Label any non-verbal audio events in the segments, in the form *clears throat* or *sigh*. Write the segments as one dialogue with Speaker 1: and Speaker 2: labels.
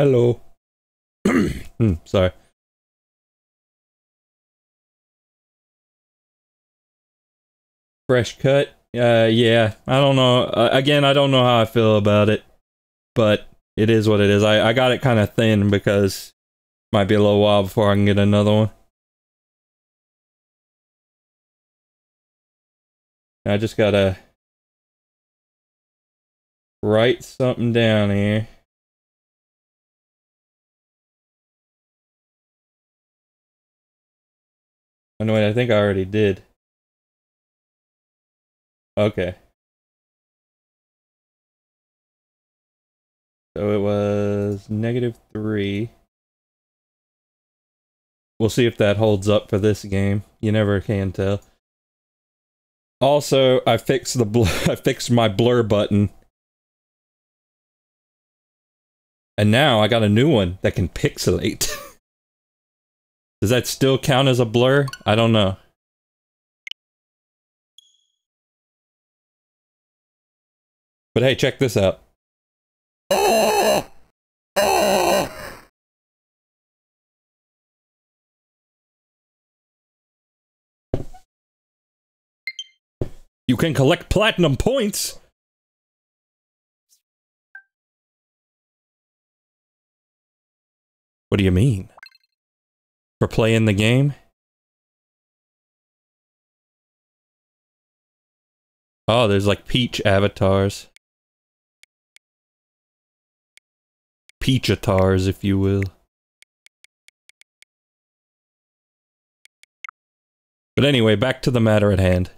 Speaker 1: Hello. *clears throat* Hmm, sorry. Fresh cut. Uh, yeah. I don't know. Uh, again, I don't know how I feel about it, but it is what it is. I I got it kind of thin because might be a little while before I can get another one. I just gotta write something down here. Oh, no, wait, I think I already did. Okay. So it was negative three. We'll see if that holds up for this game. You never can tell. Also, I fixed the blur *laughs* I fixed my blur button. And now I got a new one that can pixelate. *laughs* Does that still count as a blur? I don't know. But hey, check this out. You can collect platinum points! What do you mean? For playing the game? Oh, there's like Peach avatars. Peach avatars, if you will. But anyway, back to the matter at hand.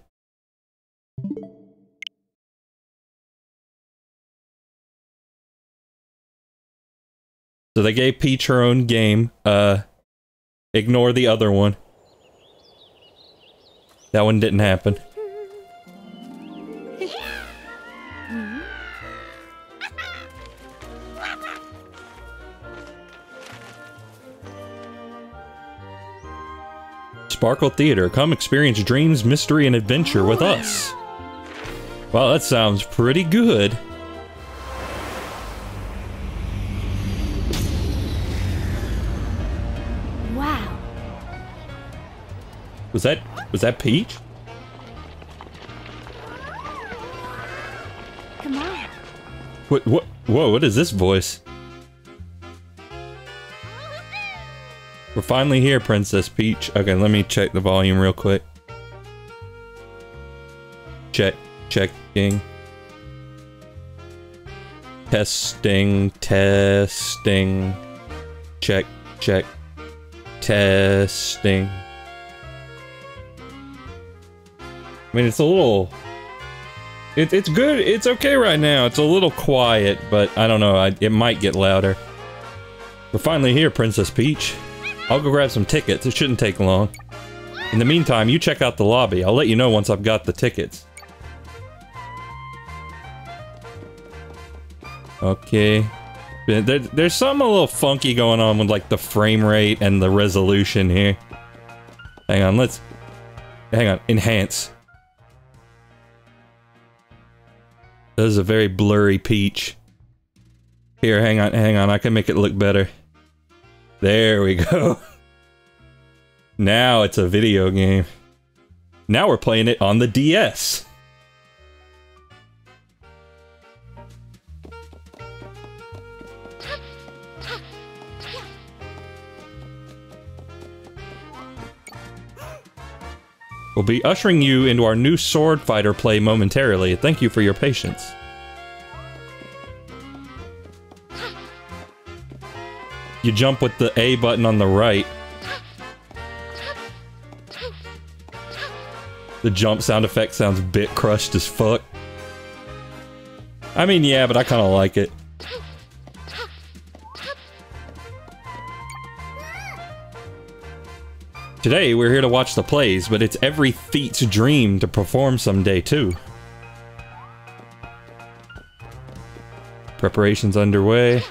Speaker 1: So they gave Peach her own game. Uh, ignore the other one. That one didn't happen. Sparkle Theater. Come experience dreams, mystery, and adventure with us. Well, that sounds pretty good. Was that was that Peach?
Speaker 2: Come on.
Speaker 1: What what whoa, what is this voice? We're finally here, Princess Peach. Okay, let me check the volume real quick. Check, checking. Testing, testing. Check, check. Testing. I mean, it's a little... It, it's good. It's okay right now. It's a little quiet, but I don't know. I, it might get louder. We're finally here, Princess Peach. I'll go grab some tickets. It shouldn't take long. In the meantime, you check out the lobby. I'll let you know once I've got the tickets. Okay. There, there's something a little funky going on with like the frame rate and the resolution here. Hang on, let's... Hang on, enhance. This is a very blurry peach. Here, hang on, hang on, I can make it look better. There we *laughs* go. Now it's a video game. Now we're playing it on the DS. We'll be ushering you into our new sword fighter play momentarily. Thank you for your patience. You jump with the A button on the right. The jump sound effect sounds bit crushed as fuck. I mean, yeah, but I kind of like it. Today, we're here to watch the plays, but it's every Theet's dream to perform someday, too. Preparations underway.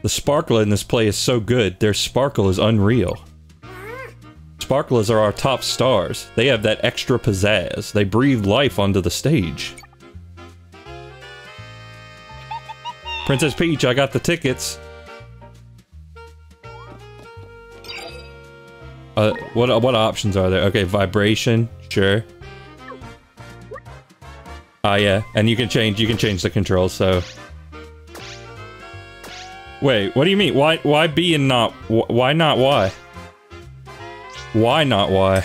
Speaker 1: The sparkle in this play is so good, their sparkle is unreal. Sparklers are our top stars. They have that extra pizzazz. They breathe life onto the stage. Princess Peach, I got the tickets. Uh, what what options are there? Okay, vibration, sure. Ah, uh, yeah, and you can change you can change the controls. So, wait, what do you mean? Why why B and not why not Y? Why not Y?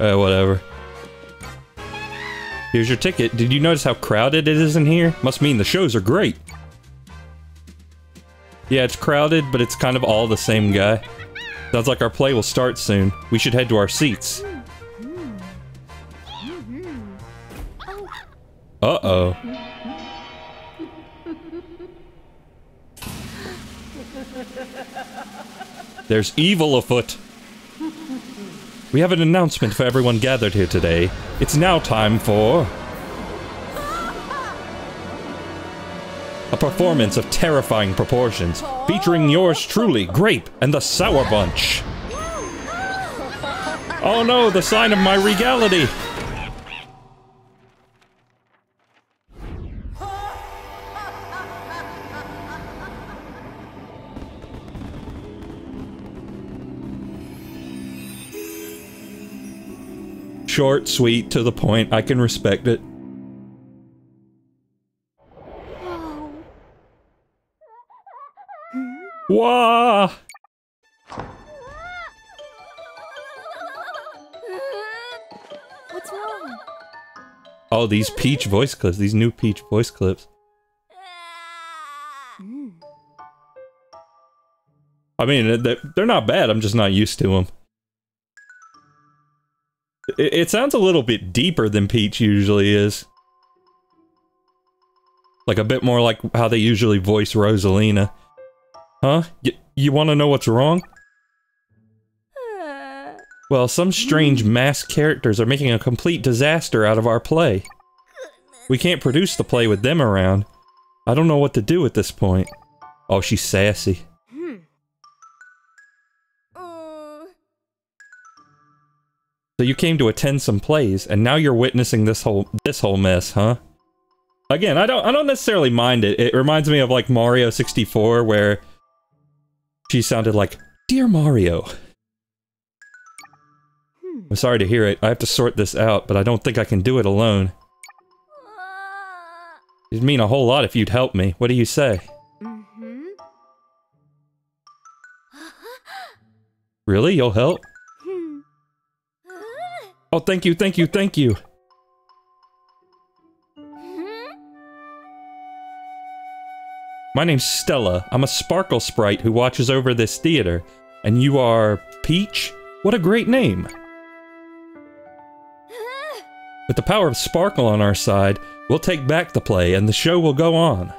Speaker 1: Uh, whatever. Here's your ticket. Did you notice how crowded it is in here? Must mean the shows are great. Yeah, it's crowded, but it's kind of all the same guy. Sounds like our play will start soon. We should head to our seats. Uh-oh. There's evil afoot. We have an announcement for everyone gathered here today. It's now time for... A performance of terrifying proportions, featuring yours truly, Grape, and the Sour Bunch. Oh no, the sign of my regality! Short, sweet, to the point. I can respect it. Wah!
Speaker 2: What's wrong?
Speaker 1: Oh, these Peach voice clips. These new Peach voice clips. Hmm. I mean, they're not bad. I'm just not used to them. It, it sounds a little bit deeper than Peach usually is. Like a bit more like how they usually voice Rosalina. Huh? Y you want to know what's wrong? Well, some strange hmm. masked characters are making a complete disaster out of our play. We can't produce the play with them around. I don't know what to do at this point. Oh, she's sassy. Hmm. So you came to attend some plays, and now you're witnessing this whole this whole mess, huh? Again, I don't I don't necessarily mind it. It reminds me of like Mario 64, where she sounded like, "Dear Mario." Hmm. I'm sorry to hear it. I have to sort this out, but I don't think I can do it alone. It'd mean a whole lot if you'd help me. What do you say? Mm -hmm. *gasps* really? You'll help? Oh, thank you, thank you, thank you. My name's Stella. I'm a sparkle sprite who watches over this theater. And you are... Peach? What a great name. *gasps* With the power of Sparkle on our side, we'll take back the play and the show will go on.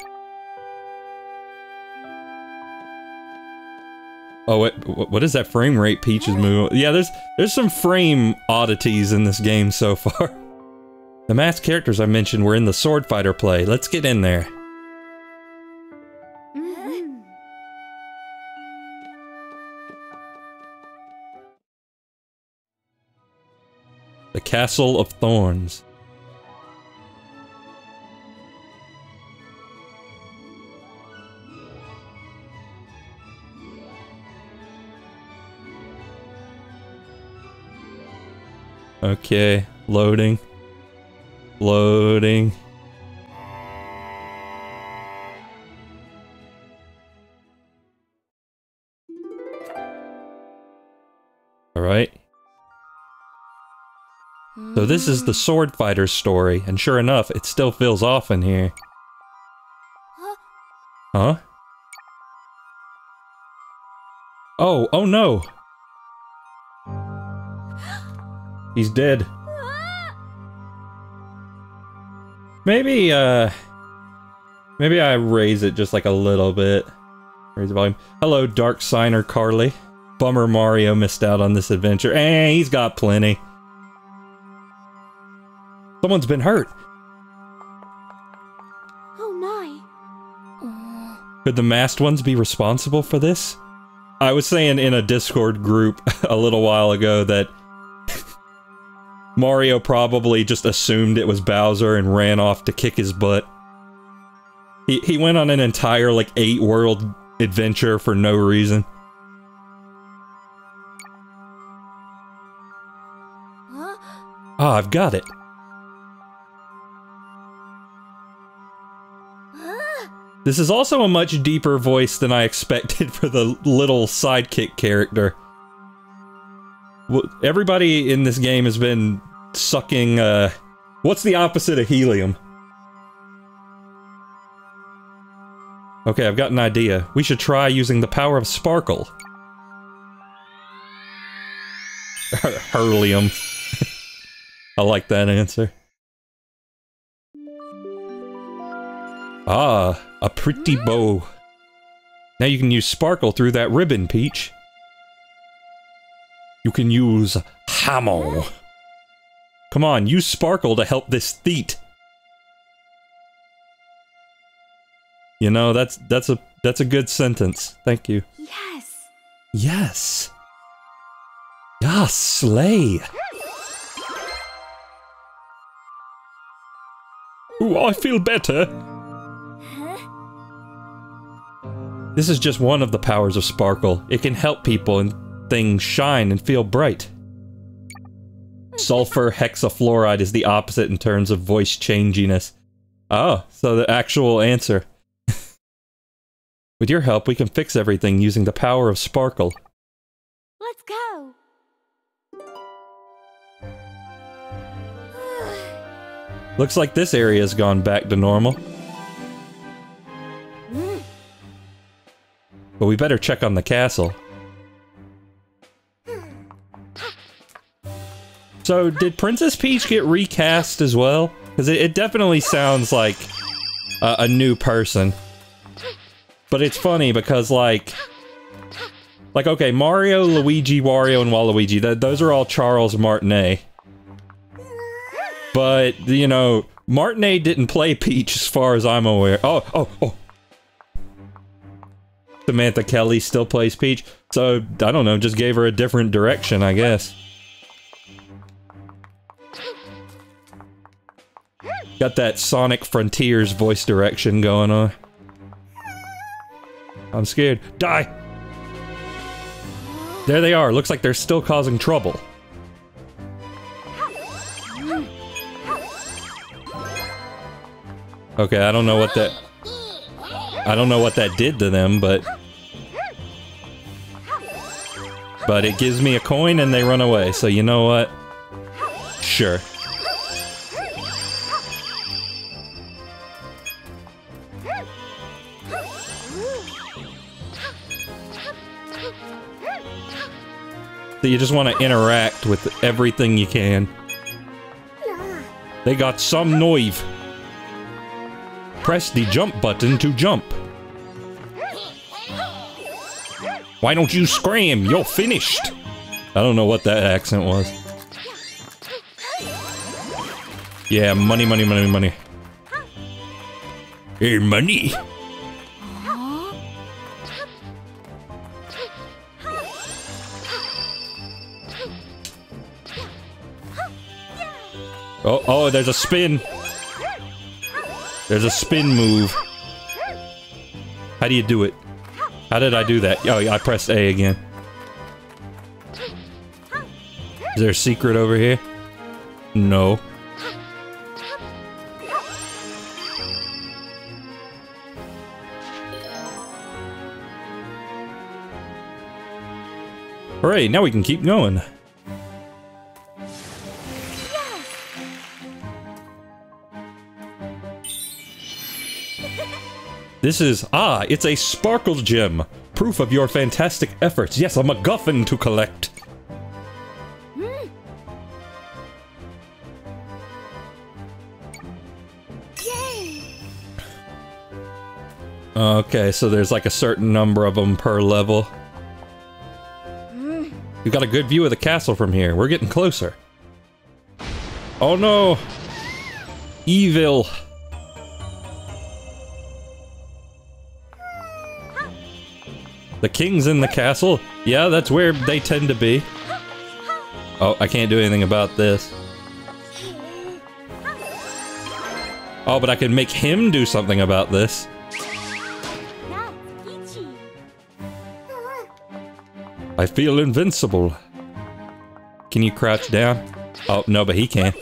Speaker 1: Oh, what, what is that frame rate Peach is moving? Yeah, there's there's some frame oddities in this game so *laughs* far. The masked characters I mentioned were in the Sword Fighter play. Let's get in there. The Castle of Thorns. Okay, loading. Loading. Alright. So this is the sword fighter story, and sure enough, it still feels off in here. Huh? Oh, oh no! He's dead. Maybe, uh... Maybe I raise it just like a little bit. Raise the volume. Hello, Dark Signer Carly. Bummer Mario missed out on this adventure. Eh, he's got plenty. Someone's been hurt.
Speaker 2: Oh my.
Speaker 1: Could the masked ones be responsible for this? I was saying in a Discord group *laughs* a little while ago that *laughs* Mario probably just assumed it was Bowser and ran off to kick his butt. He, he went on an entire, like, eight world adventure for no reason.
Speaker 2: Huh?
Speaker 1: Ah, I've got it. This is also a much deeper voice than I expected *laughs* for the little sidekick character. Everybody in this game has been sucking, uh... What's the opposite of helium? Okay, I've got an idea. We should try using the power of Sparkle. *laughs* Hurlium. *laughs* I like that answer. Ah, a pretty bow. Now you can use Sparkle through that ribbon, Peach. You can use Hammer. Come on, use Sparkle to help this theet. You know, that's that's a that's a good sentence. Thank you.
Speaker 2: Yes.
Speaker 1: Yes. Yes, slay. Ooh, I feel better. This is just one of the powers of Sparkle. It can help people and things shine and feel bright. Sulfur hexafluoride is the opposite in terms of voice changiness. Oh, so the actual answer. *laughs* With your help, we can fix everything using the power of Sparkle.
Speaker 2: Let's go.
Speaker 1: Looks like this area's gone back to normal. But we better check on the castle. So, did Princess Peach get recast as well? Because it, it definitely sounds like a, a new person. But it's funny because, like... Like, okay, Mario, Luigi, Wario, and Waluigi, th those are all Charles Martinet. But, you know, Martinet didn't play Peach as far as I'm aware. Oh, oh, oh. Samantha Kelly still plays Peach. So, I don't know, just gave her a different direction, I guess. Got that Sonic Frontiers voice direction going on. I'm scared. Die! There they are. Looks like they're still causing trouble. Okay, I don't know what that... I don't know what that did to them, but... But it gives me a coin and they run away, so you know what? Sure. So you just want to interact with everything you can. They got some noive. Press the jump button to jump. Why don't you scream? You're finished. I don't know what that accent was. Yeah, money, money, money, money. Hey, money. Oh, oh, there's a spin. There's a spin move. How do you do it? How did I do that? Oh, I pressed A again. Is there a secret over here? No. Hooray, now we can keep going. This is, ah, it's a sparkle gem. Proof of your fantastic efforts. Yes, a MacGuffin to collect. Okay, so there's like a certain number of them per level. We've got a good view of the castle from here. We're getting closer. Oh no! Evil! The king's in the castle. Yeah, that's where they tend to be. Oh, I can't do anything about this. Oh, but I can make him do something about this. I feel invincible. Can you crouch down? Oh, no, but he can't.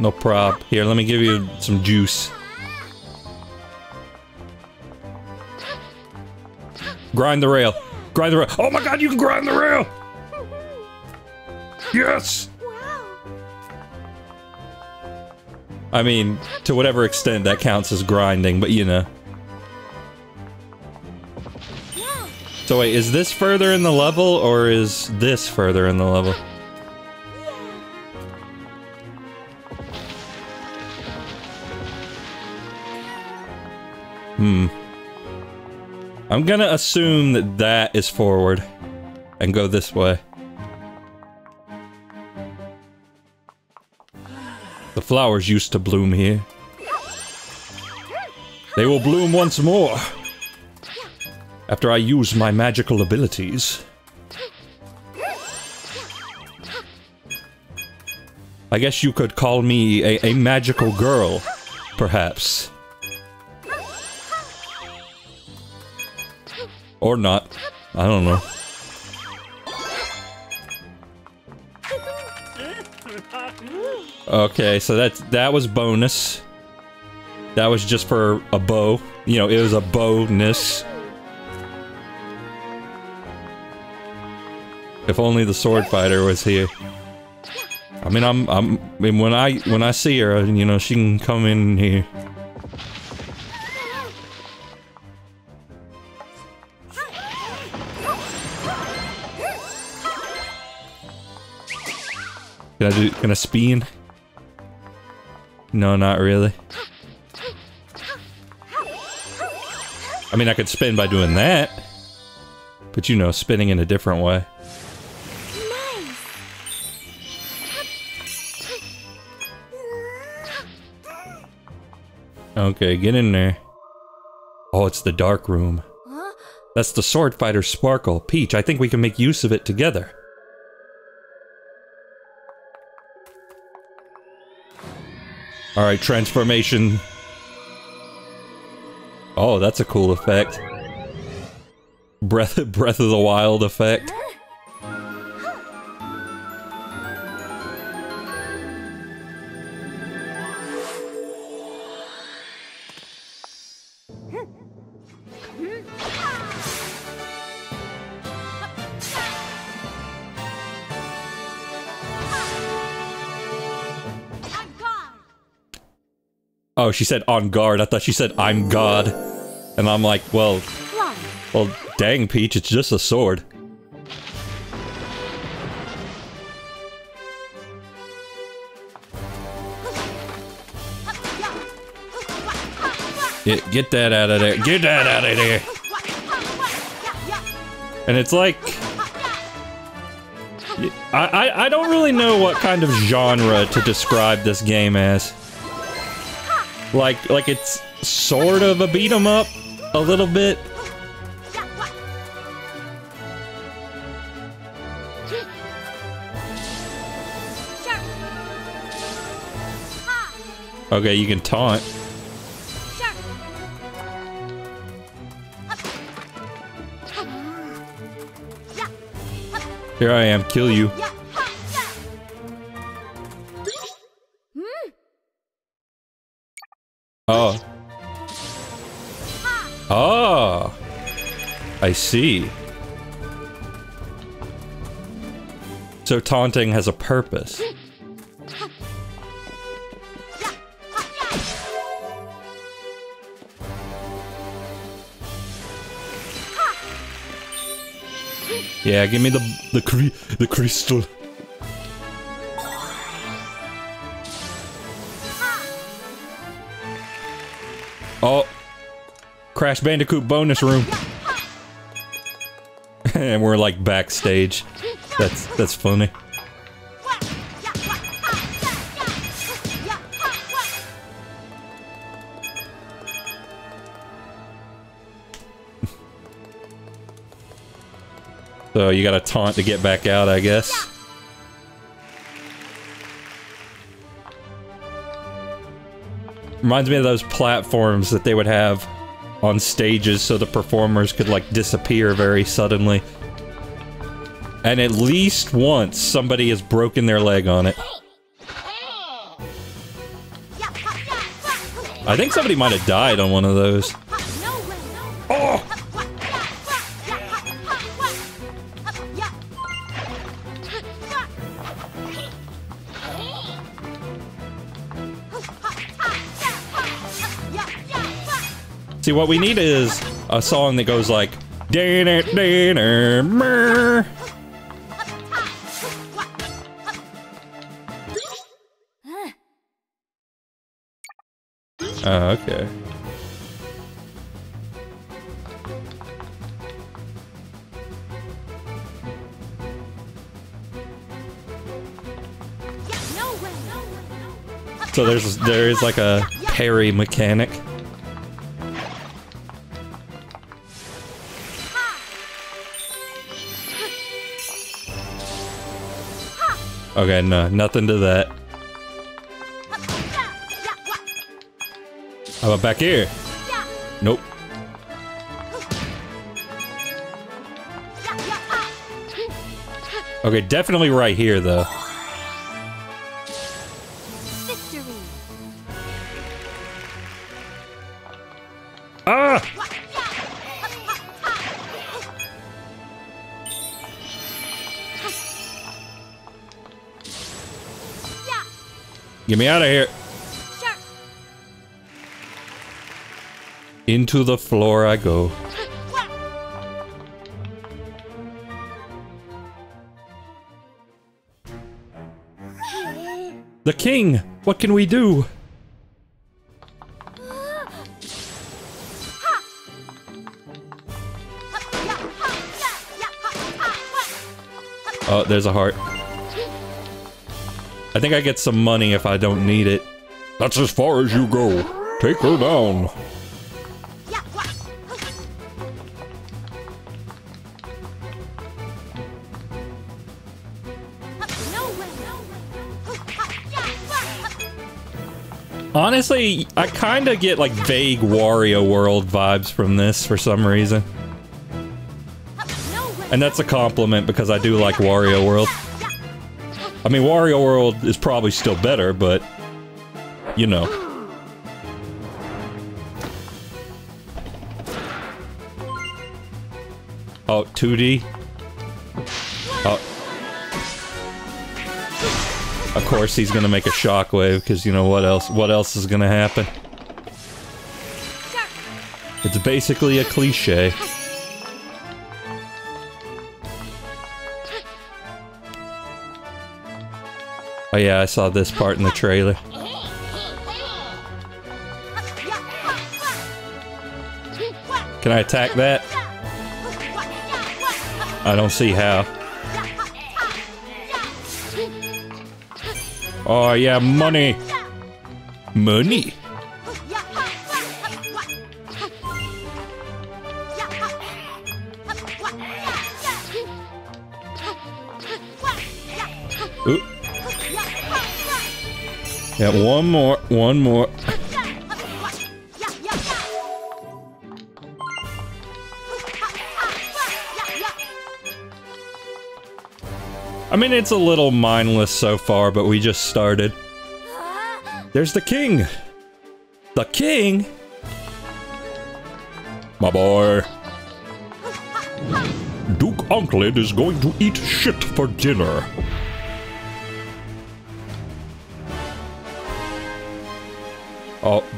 Speaker 1: No prob. Here, let me give you some juice. Grind the rail. Grind the rail. Oh my god, you can grind the rail! Yes! I mean, to whatever extent that counts as grinding, but you know. So wait, is this further in the level, or is this further in the level? Hmm. I'm gonna assume that that is forward, and go this way. The flowers used to bloom here. They will bloom once more. After I use my magical abilities. I guess you could call me a, a magical girl, perhaps. Or not. I don't know. Okay, so that that was bonus. That was just for a bow. You know, it was a bonus. If only the sword fighter was here. I mean, I'm, I'm, I mean, when I, when I see her, you know, she can come in here. I do, I spin? No, not really. I mean, I could spin by doing that. But you know, spinning in a different way. Okay, get in there. Oh, it's the dark room. That's the sword fighter Sparkle. Peach, I think we can make use of it together. Alright, transformation. Oh, that's a cool effect. Breath *laughs* Breath of the Wild effect. Oh, she said on guard. I thought she said I'm God. And I'm like, well, well, dang, Peach, it's just a sword. Get, get that out of there. Get that out of there. And it's like... I, I, I don't really know what kind of genre to describe this game as. Like, like it's sort of a beat 'em up, a little bit. Okay, you can taunt. Here I am, kill you. Oh. Oh. I see. So taunting has a purpose. Yeah, give me the the cre the crystal. Crash Bandicoot bonus room. *laughs* and we're like backstage. That's that's funny. *laughs* so you got a taunt to get back out, I guess. Reminds me of those platforms that they would have on stages so the performers could like disappear very suddenly. And at least once somebody has broken their leg on it. I think somebody might have died on one of those. See, what we need is a song that goes like, Dinner, dinner, mer. Oh, okay. So there's there is like a parry mechanic. Okay, no, nothing to that. How about back here? Nope. Okay, definitely right here, though. Get me out of here.
Speaker 2: Sure.
Speaker 1: Into the floor I go. The king! What can we do? Oh, there's a heart. I think I get some money if I don't need it. That's as far as you go. Take her down. Honestly, I kind of get like vague Wario World vibes from this for some reason. And that's a compliment because I do like Wario World. I mean, Wario World is probably still better, but you know. Oh, 2D? Oh. Of course he's gonna make a shockwave, because you know what else what else is gonna happen? It's basically a cliche. Oh yeah, I saw this part in the trailer. Can I attack that? I don't see how. Oh yeah, money! Money! Yeah, one more, one more. I mean, it's a little mindless so far, but we just started. There's the king! The king? My boy. Duke Onklid is going to eat shit for dinner.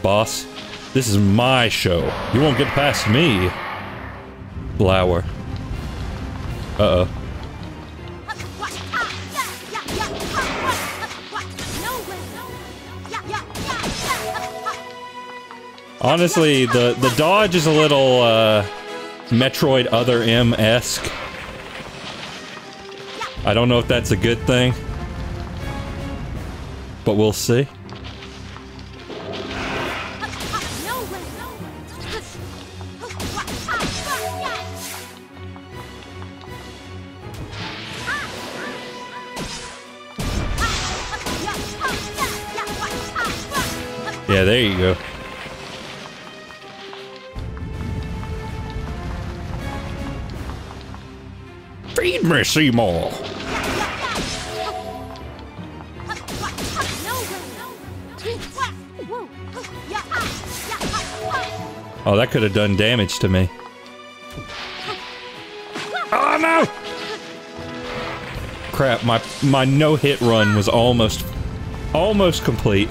Speaker 1: Boss. This is my show. You won't get past me. Flower. Uh-oh. Honestly, the, the dodge is a little, uh, Metroid Other M-esque. I don't know if that's a good thing. But we'll see. Yeah, there you go. Feed me, Seymour. Oh, that could have done damage to me. Oh no! Crap, my my no-hit run was almost almost complete.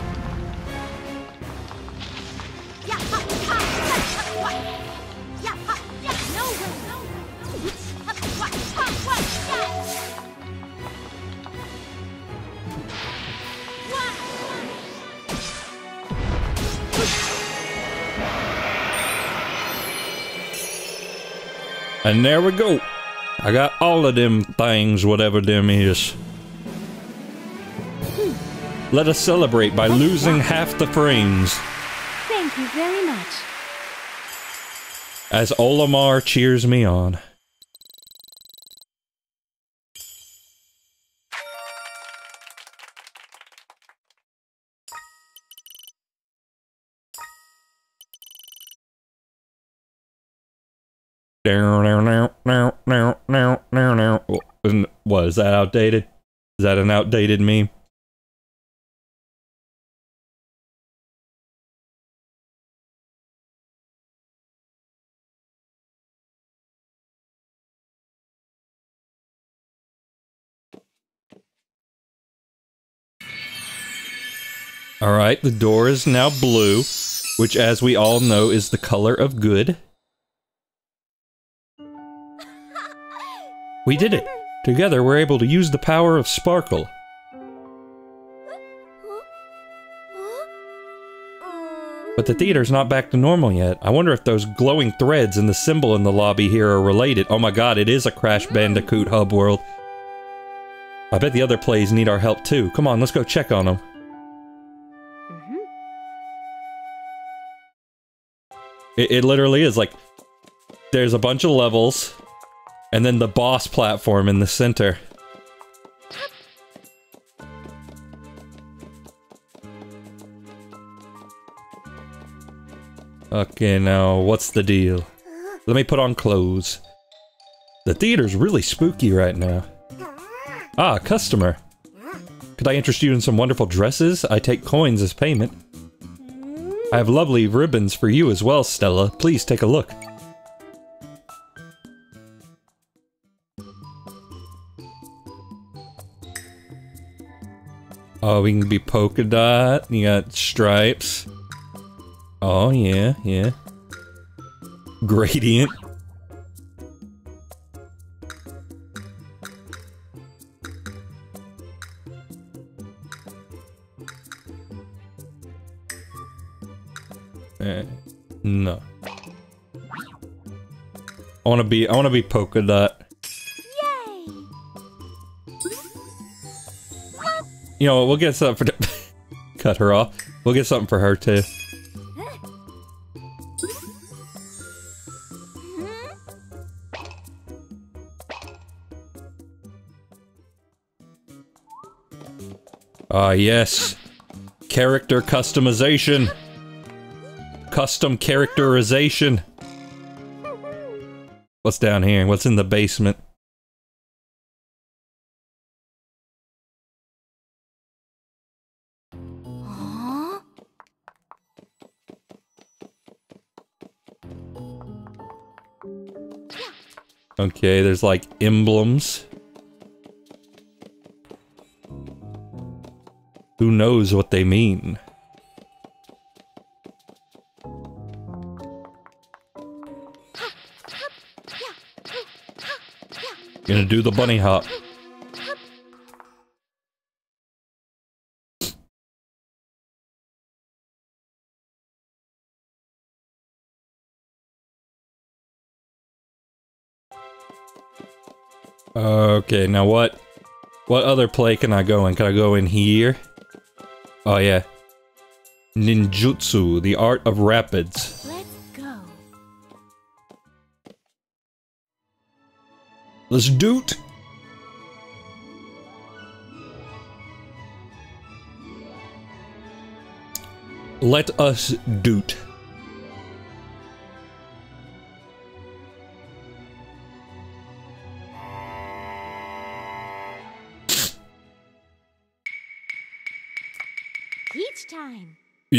Speaker 1: And there we go. I got all of them things, whatever them is. Let us celebrate by losing half the frames.
Speaker 2: Thank you very much.
Speaker 1: As Olimar cheers me on. What, is that outdated? Is that an outdated meme? All right, the door is now blue, which, as we all know, is the color of good. We did it! Together, we're able to use the power of Sparkle. But the theater's not back to normal yet. I wonder if those glowing threads and the symbol in the lobby here are related. Oh my god, it is a Crash Bandicoot hub world. I bet the other plays need our help too. Come on, let's go check on them. It, it literally is like there's a bunch of levels and then the boss platform in the center. Okay, now what's the deal? Let me put on clothes. The theater's really spooky right now. Ah, customer. Could I interest you in some wonderful dresses? I take coins as payment. I have lovely ribbons for you as well, Stella. Please take a look. Oh, we can be polka dot. You got stripes. Oh, yeah, yeah. Gradient. Eh, no. I want to be. I want to be polka dot. You know, we'll get something for. *laughs* Cut her off. We'll get something for her too. Ah, yes. Character customization. Custom characterization. What's down here? What's in the basement? Okay, there's like emblems. Who knows what they mean? Gonna do the bunny hop. Okay, now what? What other play can I go in? Can I go in here? Oh yeah. Ninjutsu, the art of rapids.
Speaker 2: Let's go.
Speaker 1: Let's do it. let us doot.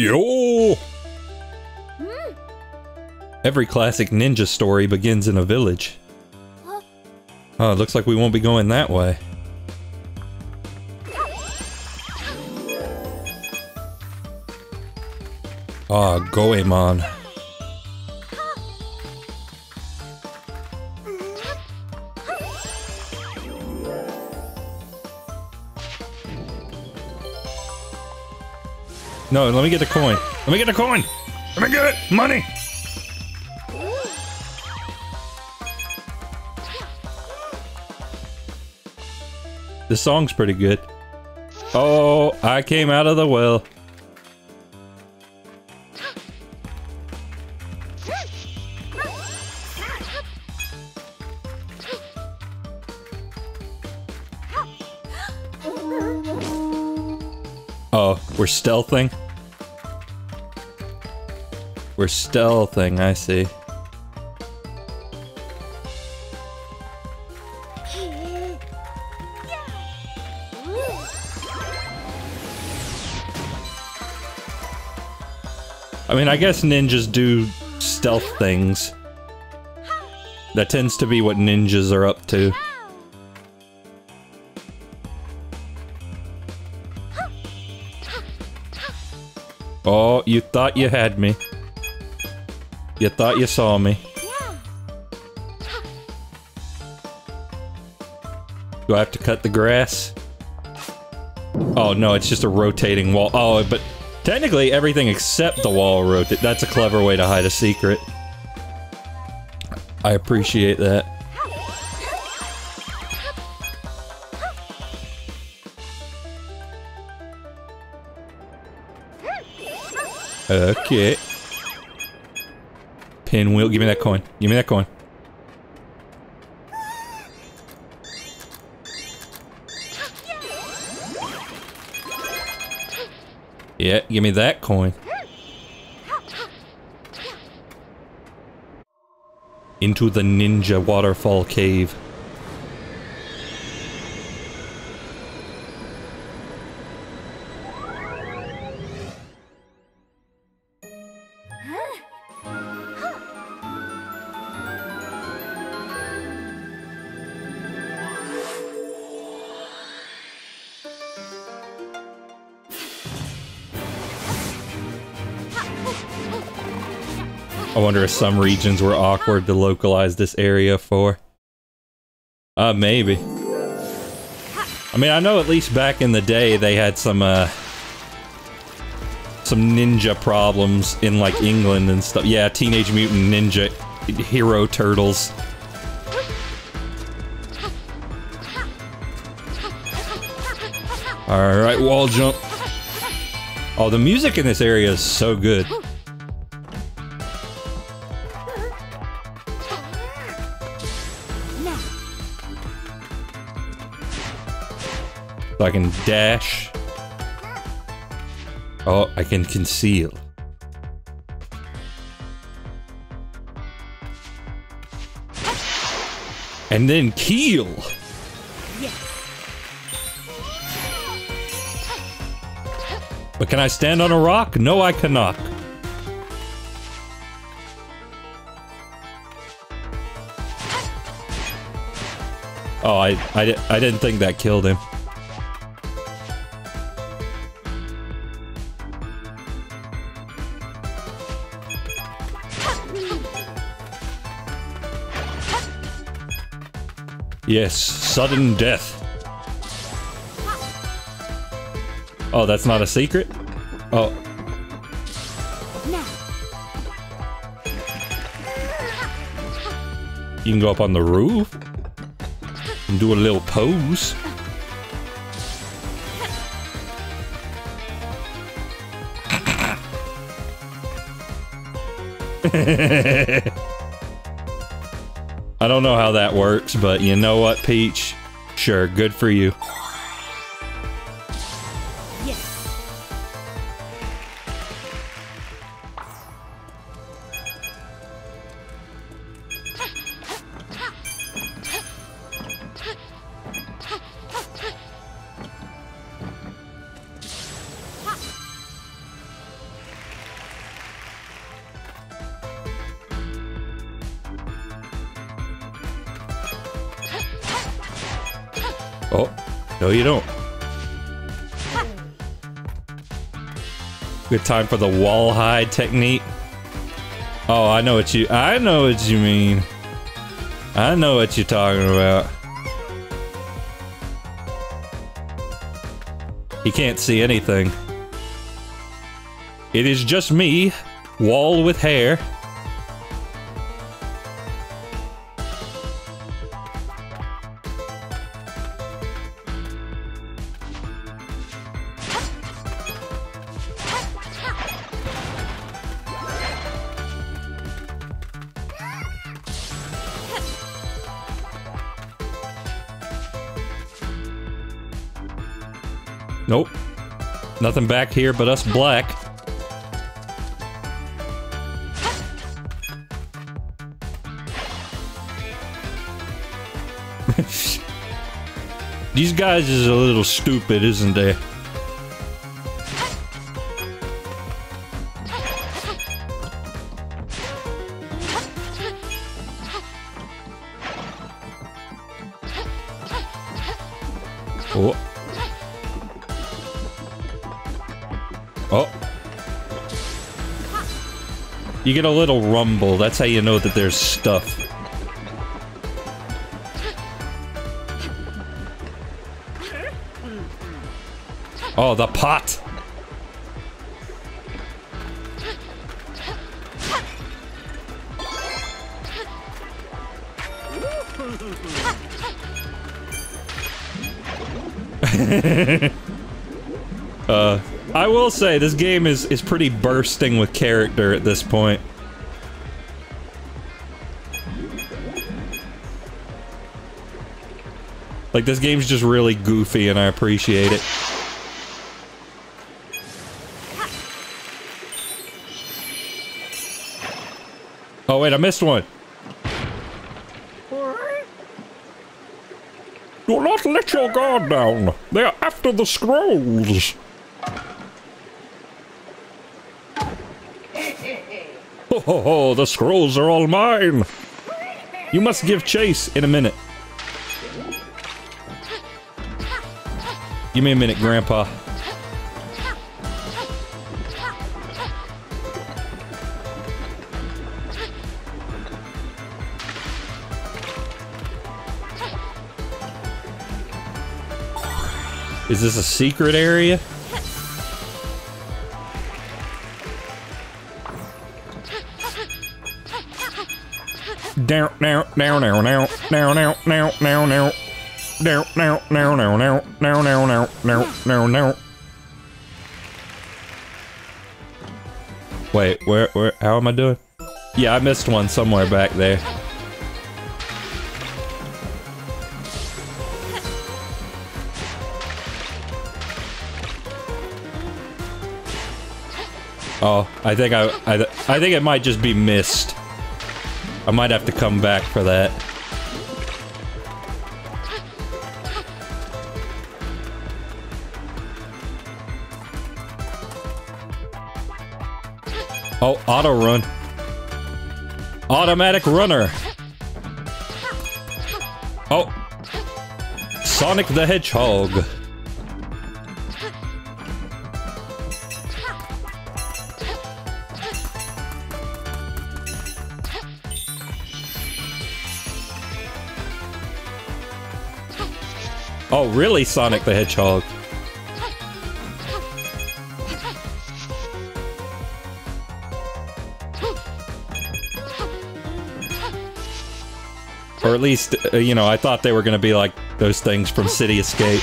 Speaker 1: Yo! Every classic ninja story begins in a village. Oh, it looks like we won't be going that way. Ah, Goemon. No, let me get the coin. Let me get the coin. Let me get it. Money. The song's pretty good. Oh, I came out of the well. Oh, we're stealthing? We're stealthing, I see. I mean, I guess ninjas do stealth things. That tends to be what ninjas are up to. Oh, you thought you had me. You thought you saw me. Do I have to cut the grass? Oh no, it's just a rotating wall. Oh, but technically everything except the wall rotate. That's a clever way to hide a secret. I appreciate that. Okay. Pinwheel, give me that coin. Give me that coin. Yeah, give me that coin. Into the ninja waterfall cave. Wonder if some regions were awkward to localize this area for. Uh, maybe. I mean, I know at least back in the day they had some, uh... Some ninja problems in, like, England and stuff. Yeah, Teenage Mutant Ninja Hero Turtles. Alright, wall jump. Oh, the music in this area is so good. So I can dash. Oh, I can conceal. And then keel. But can I stand on a rock? No, I cannot. Oh, I, I, I didn't think that killed him. Yes, sudden death. Oh, that's not a secret? Oh, you can go up on the roof and do a little pose. *laughs* I don't know how that works, but you know what, Peach? Sure, good for you. Good time for the wall hide technique. Oh, I know what you- I know what you mean. I know what you're talking about. He can't see anything. It is just me, wall with hair. Nothing back here but us black. *laughs* These guys is a little stupid, isn't they? You get a little rumble. That's how you know that there's stuff. Oh, the pot. *laughs* say this game is is pretty bursting with character at this point. Like this game's just really goofy and I appreciate it. Oh wait, I missed one. Do not let your guard down. They are after the scrolls. Ho ho the scrolls are all mine. You must give chase in a minute. Give me a minute, Grandpa. Is this a secret area? Down, down, down, down, down, down, down, down, down, down. Down, down, down, down, down, down, down, down, down, down, down. Wait, where, where, how am I doing? Yeah, I missed one somewhere back there. Oh, I think I, I, I think it might just be missed. I might have to come back for that. Oh, auto run. Automatic runner. Oh. Sonic the Hedgehog. Oh, really, Sonic the Hedgehog? Or at least, uh, you know, I thought they were going to be like those things from City Escape.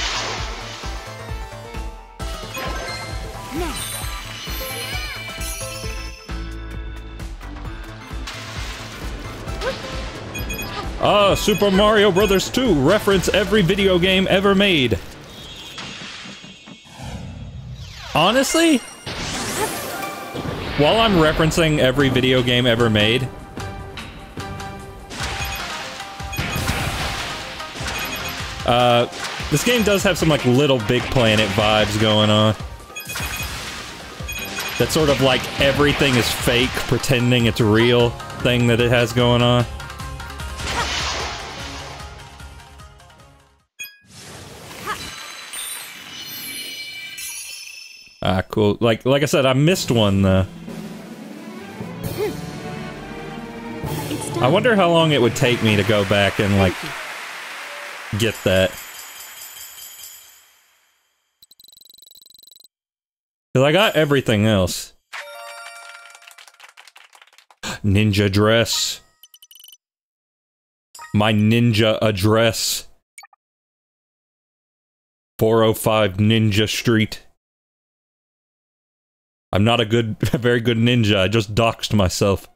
Speaker 1: Ah, Super Mario Brothers 2 reference every video game ever made. Honestly, while I'm referencing every video game ever made, uh, this game does have some like little Big Planet vibes going on. That sort of like everything is fake, pretending it's real thing that it has going on. Cool. Like like I said, I missed one though. I wonder how long it would take me to go back and like get that. Cause I got everything else. Ninja dress. My ninja address. 405 Ninja Street. I'm not a good, *laughs* very good ninja. I just doxed myself.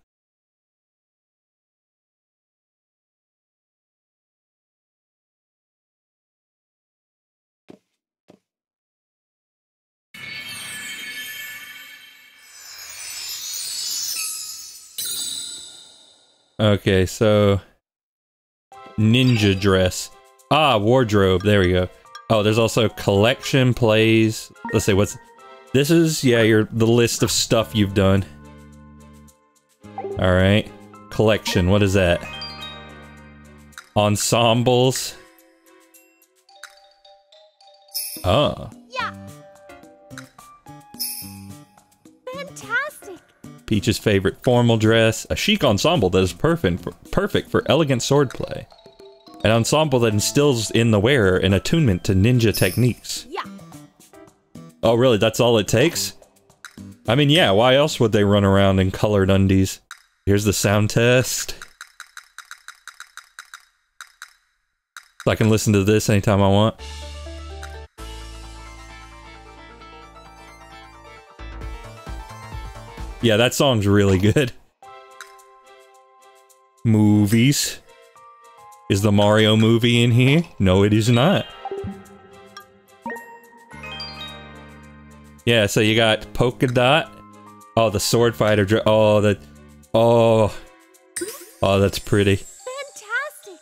Speaker 1: Okay, so ninja dress. Ah, wardrobe. There we go. Oh, there's also collection plays. Let's see what's this is yeah, your the list of stuff you've done. All right. Collection. What is that? Ensembles. Oh, Yeah.
Speaker 2: Fantastic.
Speaker 1: Peach's favorite formal dress, a chic ensemble that is perfect for, perfect for elegant swordplay. An ensemble that instills in the wearer an attunement to ninja techniques.
Speaker 2: Yeah.
Speaker 1: Oh, really? That's all it takes? I mean, yeah, why else would they run around in colored undies? Here's the sound test. So I can listen to this anytime I want. Yeah, that song's really good. Movies. Is the Mario movie in here? No, it is not. Yeah, so you got Polka Dot. Oh, the Sword Fighter. Oh, that. Oh. Oh, that's pretty.
Speaker 2: Fantastic.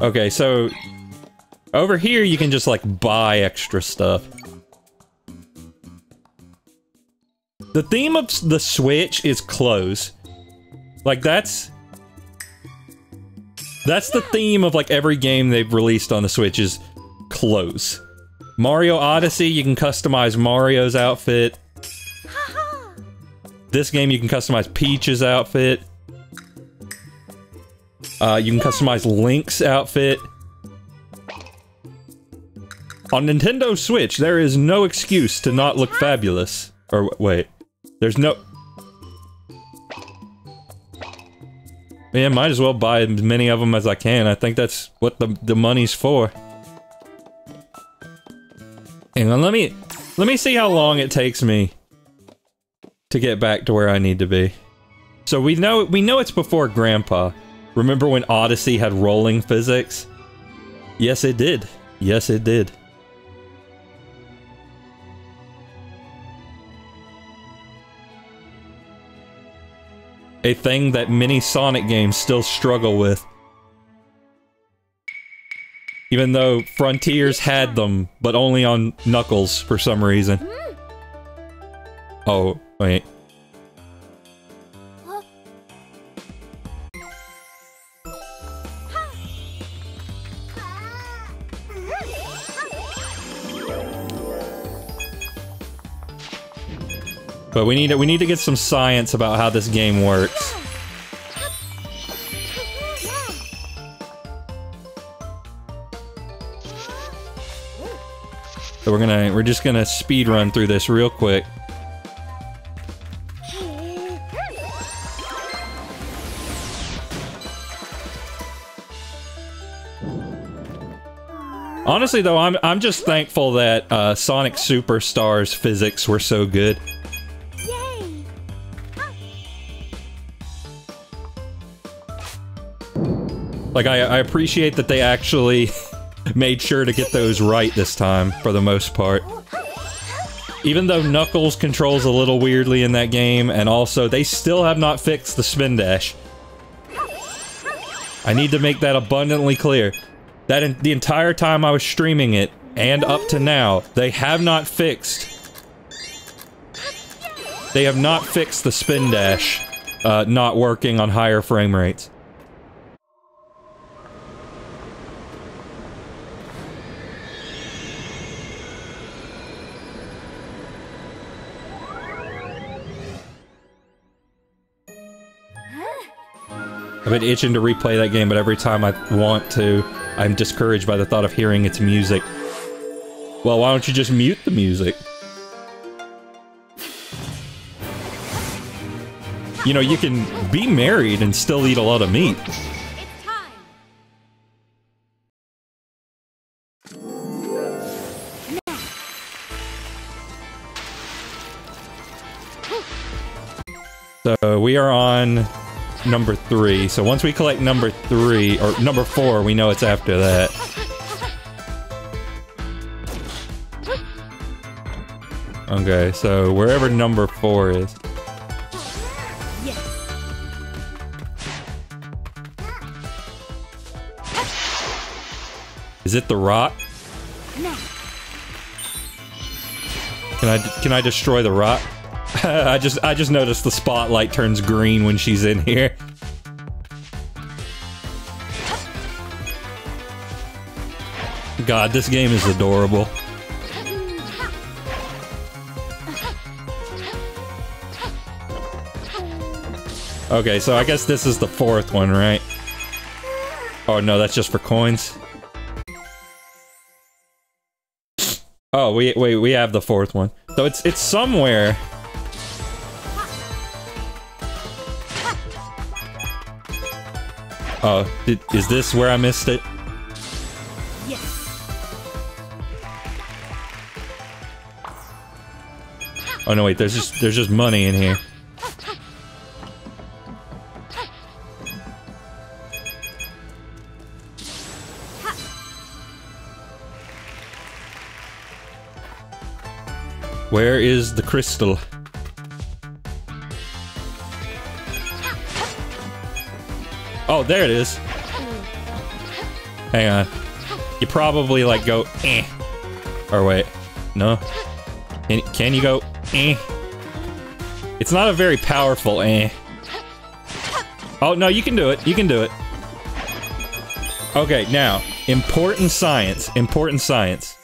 Speaker 1: Okay, so over here you can just like buy extra stuff. The theme of the Switch is clothes. Like that's that's the theme of like every game they've released on the Switch is clothes. Mario Odyssey, you can customize Mario's outfit. This game, you can customize Peach's outfit. Uh, you can customize Link's outfit. On Nintendo Switch, there is no excuse to not look fabulous. Or wait, there's no. Yeah, might as well buy as many of them as I can. I think that's what the the money's for. Hang on, let me let me see how long it takes me to get back to where I need to be. So we know we know it's before Grandpa. Remember when Odyssey had rolling physics? Yes, it did. Yes, it did. A thing that many Sonic games still struggle with. Even though Frontiers had them, but only on Knuckles for some reason. Hmm. Oh, wait. But we need to, we need to get some science about how this game works. We're gonna we're just gonna speed run through this real quick. Honestly though, I'm I'm just thankful that uh, Sonic Superstars physics were so good. Like I, I appreciate that they actually *laughs* made sure to get those right this time for the most part. Even though Knuckles controls a little weirdly in that game, and also they still have not fixed the spin dash. I need to make that abundantly clear. That in, the entire time I was streaming it, and up to now, they have not fixed. They have not fixed the spin dash, uh, not working on higher frame rates. Been itching to replay that game, but every time I want to, I'm discouraged by the thought of hearing its music. Well, why don't you just mute the music? You know, you can be married and still eat a lot of meat. So we are on number three. So once we collect number three, or number four, we know it's after that. Okay, so wherever number four is. Is it the rock? Can I can I destroy the rock? *laughs* I just I just noticed the spotlight turns green when she's in here. God, this game is adorable. Okay, so I guess this is the fourth one, right? Oh no, that's just for coins. Oh, we wait, we have the fourth one. So it's it's somewhere. Oh, did, is this where I missed it?
Speaker 2: Yes.
Speaker 1: Oh no, wait, there's just there's just money in here. Where is the crystal? Oh, there it is. Hang on. You probably like go eh. Or wait. No. Can, can you go eh? It's not a very powerful eh. Oh, no, you can do it. You can do it. Okay, now, important science. Important science.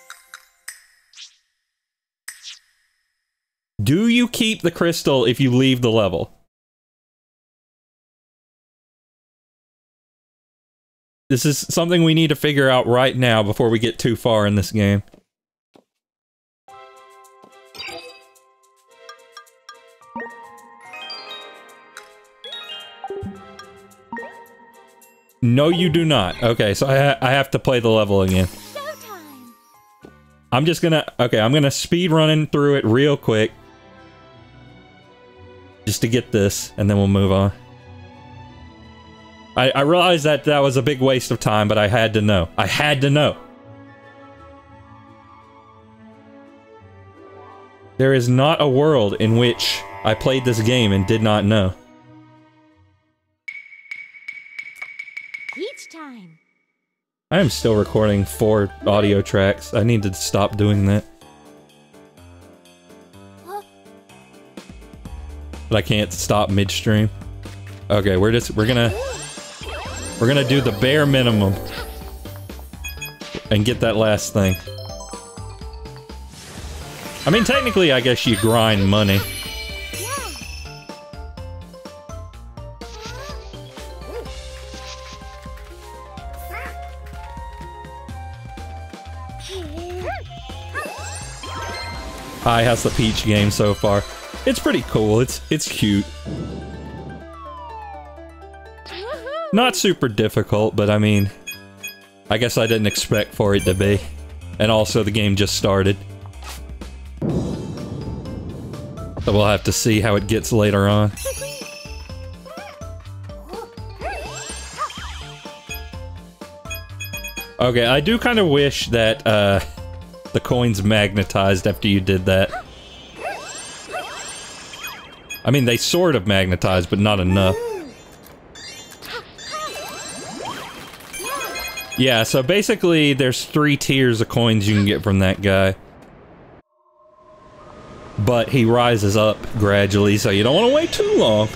Speaker 1: Do you keep the crystal if you leave the level? This is something we need to figure out right now before we get too far in this game. No, you do not. Okay, so I, ha I have to play the level again.
Speaker 2: Showtime.
Speaker 1: I'm just gonna... Okay, I'm gonna speed running through it real quick. Just to get this, and then we'll move on. I, I realized that that was a big waste of time, but I had to know. I had to know. There is not a world in which I played this game and did not know.
Speaker 2: Each time.
Speaker 1: I am still recording four audio tracks. I need to stop doing that. But I can't stop midstream. Okay, we're just we're gonna we're gonna do the bare minimum and get that last thing. I mean, technically, I guess you grind money. Hi, how's the Peach game so far? It's pretty cool. It's it's cute. Not super difficult, but I mean, I guess I didn't expect for it to be. And also, the game just started. So we'll have to see how it gets later on. Okay, I do kind of wish that, uh, the coins magnetized after you did that. I mean, they sort of magnetized, but not enough. Yeah, so basically, there's three tiers of coins you can get from that guy. But he rises up gradually, so you don't want to wait too long.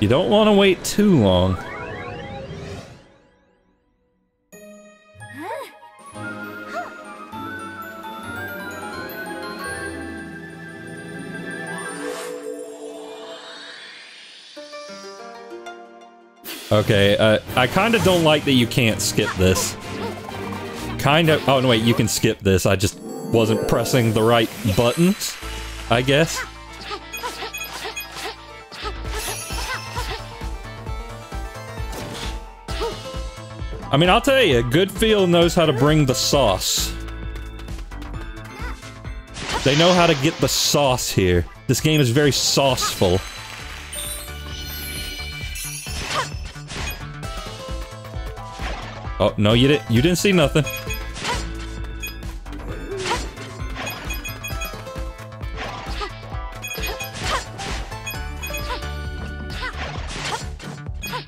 Speaker 1: You don't want to wait too long. Okay, uh, I kind of don't like that you can't skip this. Kind of- oh no wait, you can skip this, I just wasn't pressing the right buttons, I guess. I mean, I'll tell you, Good Feel knows how to bring the sauce. They know how to get the sauce here. This game is very sauceful. Oh, no, you didn't. You didn't see nothing.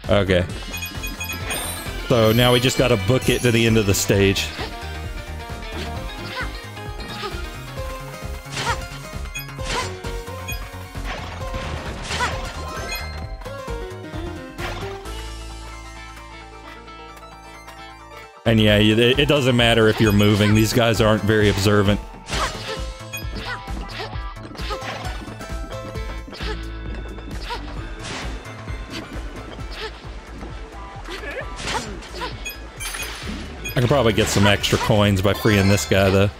Speaker 1: Okay. So now we just gotta book it to the end of the stage. And yeah, it, doesn't matter if you're moving. These guys aren't very observant. I could probably get some extra coins by freeing this guy, though.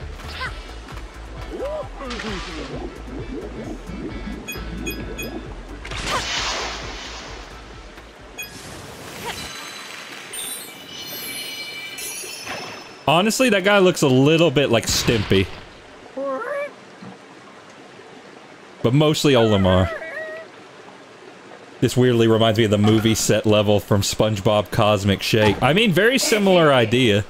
Speaker 1: Honestly, that guy looks a little bit like Stimpy. But mostly Olimar. This weirdly reminds me of the movie set level from SpongeBob Cosmic Shake. I mean, very similar idea.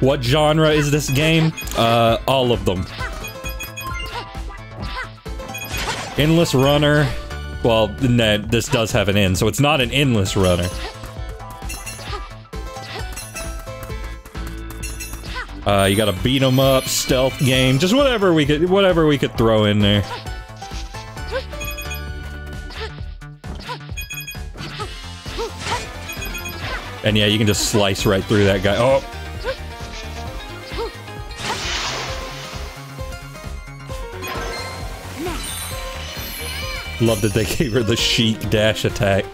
Speaker 1: What genre is this game? Uh, all of them. Endless Runner. Well, no, this does have an end, so it's not an endless runner. Uh, you got a beat 'em up, stealth game, just whatever we could, whatever we could throw in there. And yeah, you can just slice right through that guy. Oh, Love that they *laughs* gave her the chic dash attack.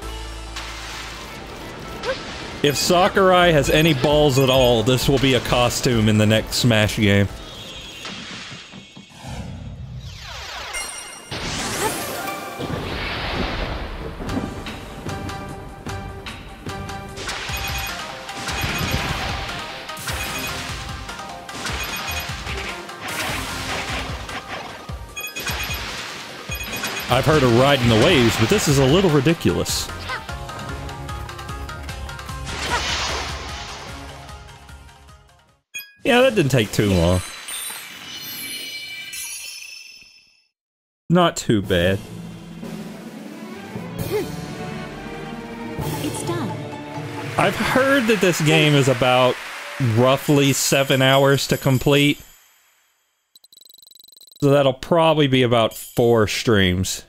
Speaker 1: If Sakurai has any balls at all, this will be a costume in the next Smash game. I've heard of riding the waves, but this is a little ridiculous. Yeah, that didn't take too long. Not too bad.
Speaker 2: It's done.
Speaker 1: I've heard that this game is about roughly seven hours to complete. So that'll probably be about four streams.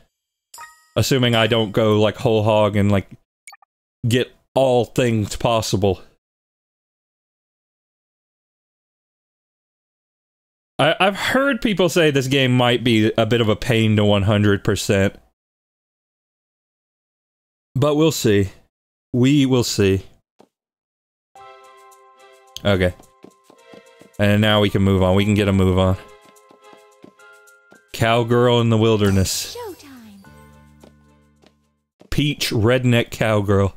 Speaker 1: Assuming I don't go like whole hog and like get all things possible. I, I've heard people say this game might be a bit of a pain to 100%. But we'll see. We will see. Okay. And now we can move on. We can get a move on. Cowgirl in the wilderness. Peach redneck cowgirl.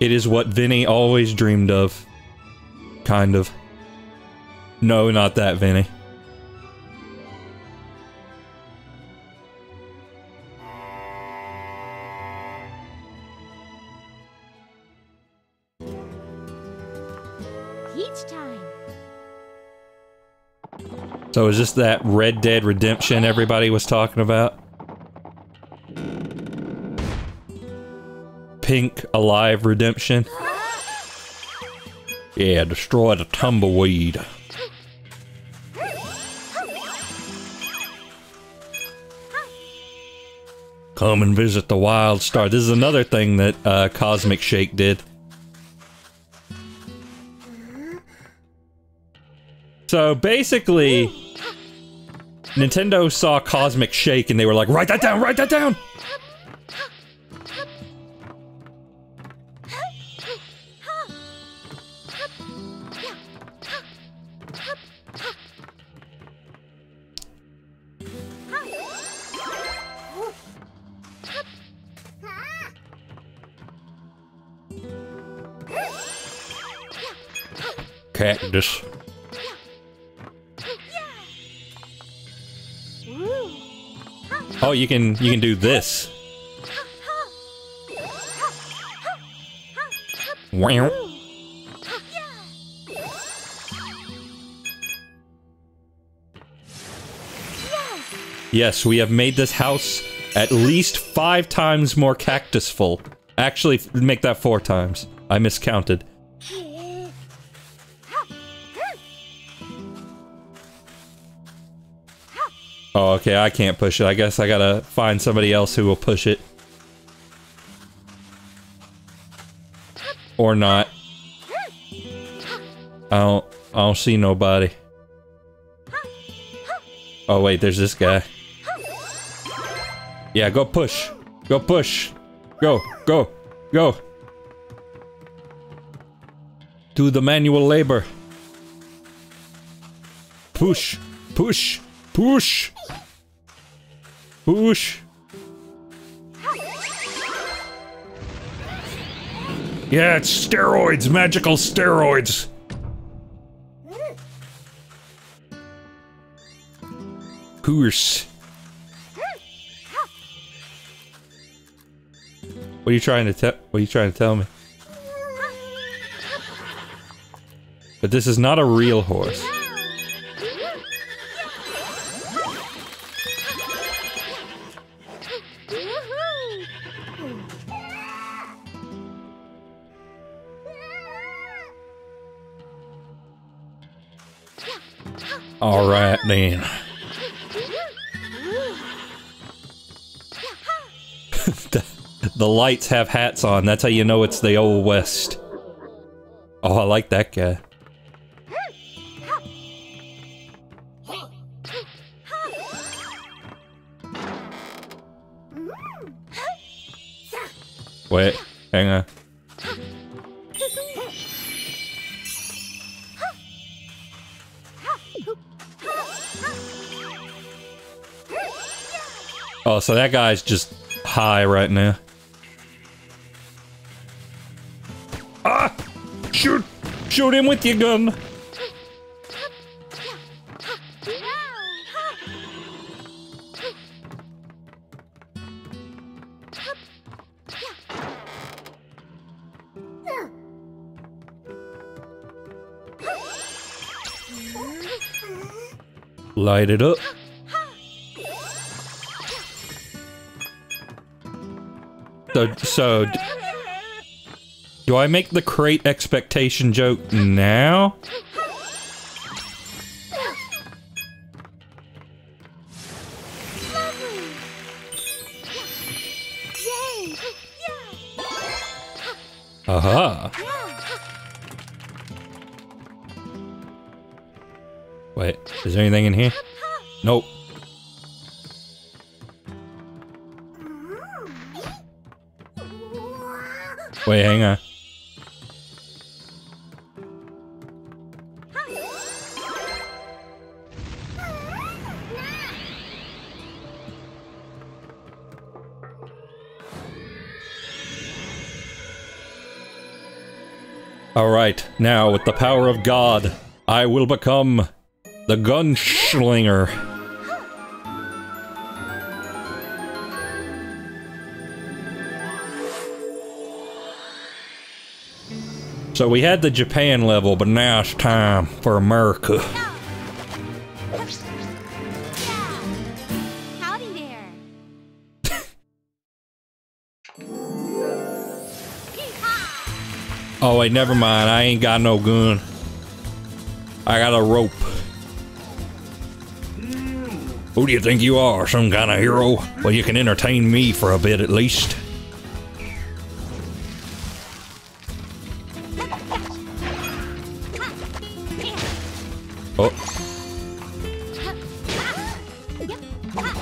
Speaker 1: It is what Vinny always dreamed of. Kind of. No, not that, Vinny.
Speaker 2: Peach time.
Speaker 1: So is this that Red Dead Redemption everybody was talking about? Pink Alive Redemption? Yeah, destroy the tumbleweed. Come and visit the Wild Star. This is another thing that uh, Cosmic Shake did. So basically, Nintendo saw Cosmic Shake and they were like, write that down, write that down! You can you can do this. Wow. Yes, we have made this house at least five times more cactusful. Actually, make that four times. I miscounted. Oh, okay, I can't push it. I guess I gotta find somebody else who will push it. Or not. I don't, I don't see nobody. Oh wait, there's this guy. Yeah, go push. Go push. Go, go, go. Do the manual labor. Push, push, push. Push. Yeah, it's steroids, magical steroids. Push. What are you trying to tell? What are you trying to tell me? But this is not a real horse. All right then. *laughs* the, the lights have hats on. That's how you know it's the old west. Oh, I like that guy. So that guy's just high right now. Ah! Shoot! Shoot him with your gun! Light it up. So, do I make the crate expectation joke now? Now with the power of God, I will become the Gunslinger. So we had the Japan level, but now it's time for America. Wait, never mind. I ain't got no gun. I got a rope. Who do you think you are? Some kind of hero? Well, you can entertain me for a bit at least. Oh.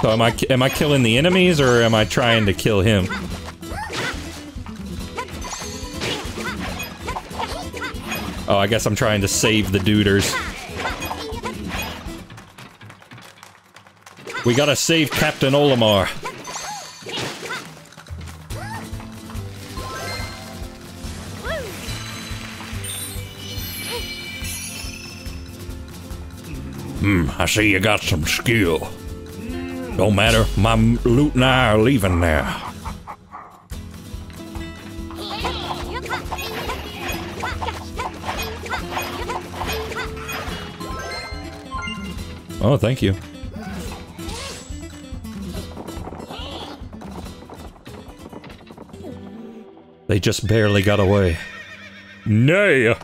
Speaker 1: So am I am I killing the enemies or am I trying to kill him? I guess I'm trying to save the duders. We gotta save Captain Olimar. Hmm, I see you got some skill. Don't matter, my loot and I are leaving now. Oh, thank you. They just barely got away. Nay!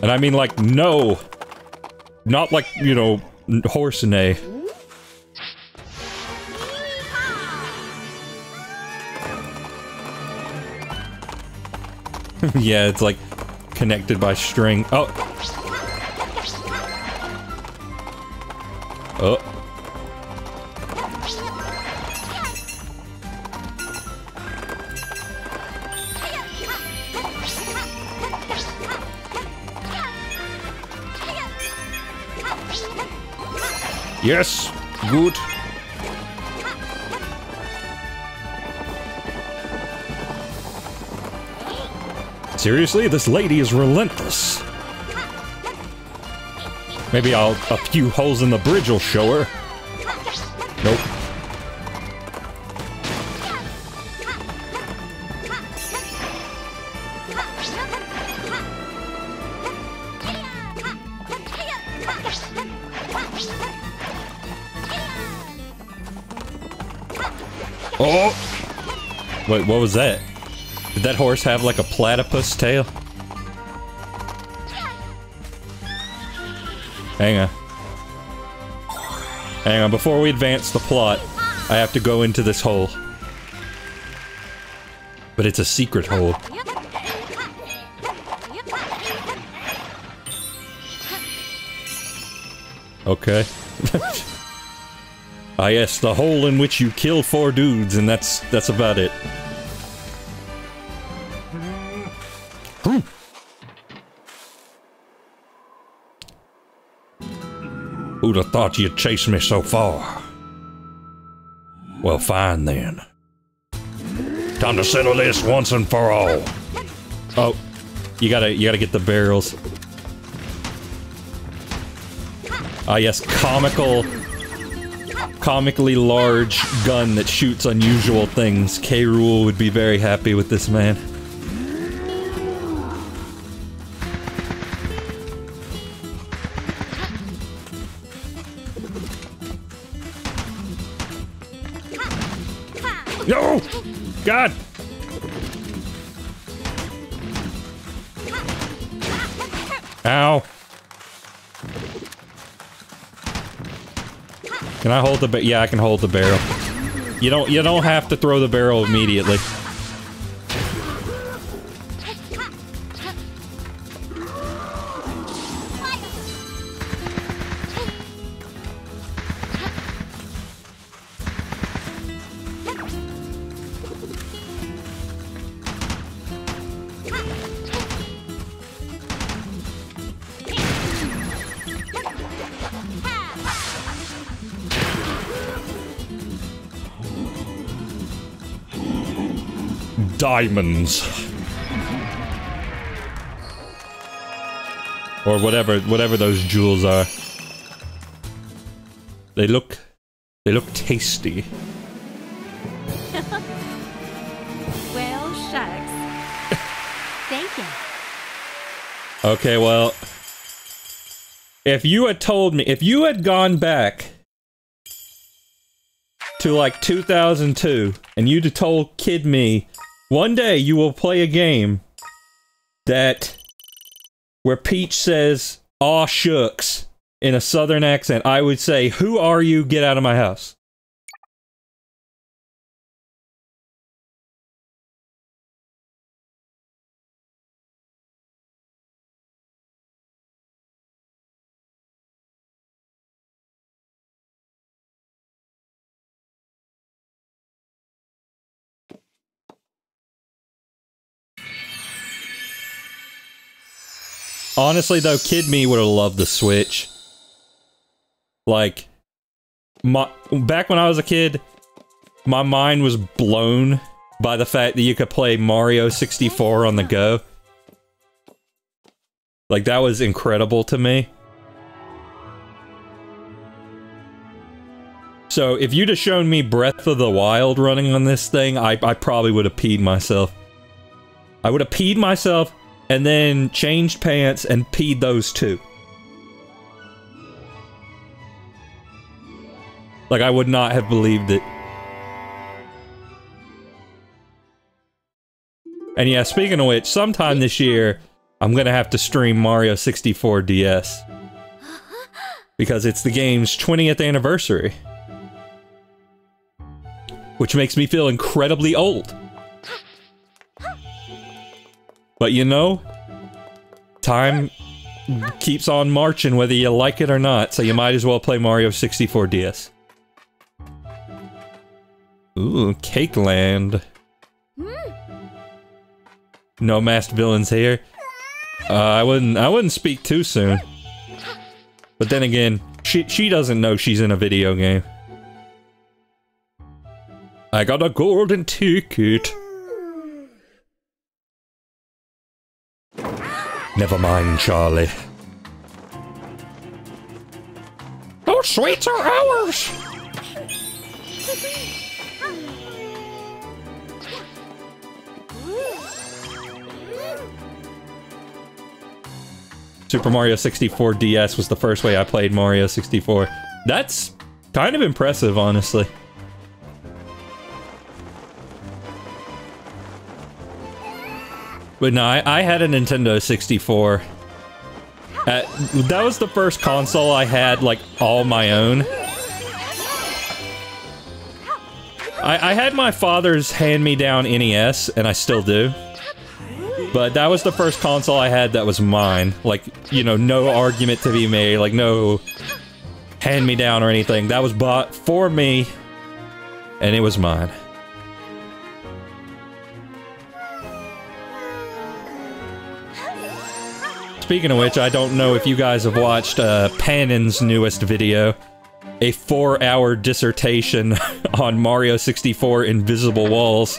Speaker 1: And I mean like, no! Not like, you know, horse neigh. *laughs* yeah, it's like connected by string. Oh. Yes, good. Seriously, this lady is relentless. Maybe I'll a few holes in the bridge will show her. Nope. Wait, what was that? Did that horse have like a platypus tail? Hang on. Hang on, before we advance the plot, I have to go into this hole. But it's a secret hole. Okay. *laughs* ah yes, the hole in which you kill four dudes, and that's that's about it. Who'd have thought you'd chase me so far? Well, fine then. Time to settle this once and for all. Oh, you gotta, you gotta get the barrels. Ah, yes, comical, comically large gun that shoots unusual things. K. Rool would be very happy with this man. I hold the yeah, I can hold the barrel. You don't- you don't have to throw the barrel immediately. Diamonds. Or whatever, whatever those jewels are. They look, they look tasty. *laughs*
Speaker 2: Well, shucks. Thank you.
Speaker 1: Okay, well, if you had told me, if you had gone back to like 2002 and you'd have told kid me, one day you will play a game that where Peach says, aw shucks, in a southern accent, I would say, Who are you? Get out of my house. Honestly, though, Kid Me would have loved the Switch. Like, my back when I was a kid, my mind was blown by the fact that you could play Mario 64 on the go. Like, that was incredible to me. So, if you'd have shown me Breath of the Wild running on this thing, I, I probably would have peed myself. I would have peed myself and then changed pants and peed those too. Like, I would not have believed it. And yeah, speaking of which, sometime this year, I'm gonna have to stream Mario 64 DS. Because it's the game's 20th anniversary. Which makes me feel incredibly old. But you know, time keeps on marching whether you like it or not, so you might as well play Mario 64 DS. Ooh, Cake Land. No masked villains here. Uh, I wouldn't I wouldn't speak too soon. But then again, she she doesn't know she's in a video game. I got a golden ticket. Never mind, Charlie. Those sweets are ours! Super Mario 64 DS was the first way I played Mario 64. That's kind of impressive, honestly. But no, I, I had a Nintendo 64. Uh, that was the first console I had, like, all my own. I, I had my father's hand-me-down NES, and I still do. But that was the first console I had that was mine. Like, you know, no argument to be made, like, no hand-me-down or anything. That was bought for me, and it was mine. Speaking of which, I don't know if you guys have watched uh, newest video. A four-hour dissertation *laughs* on Mario 64 Invisible Walls.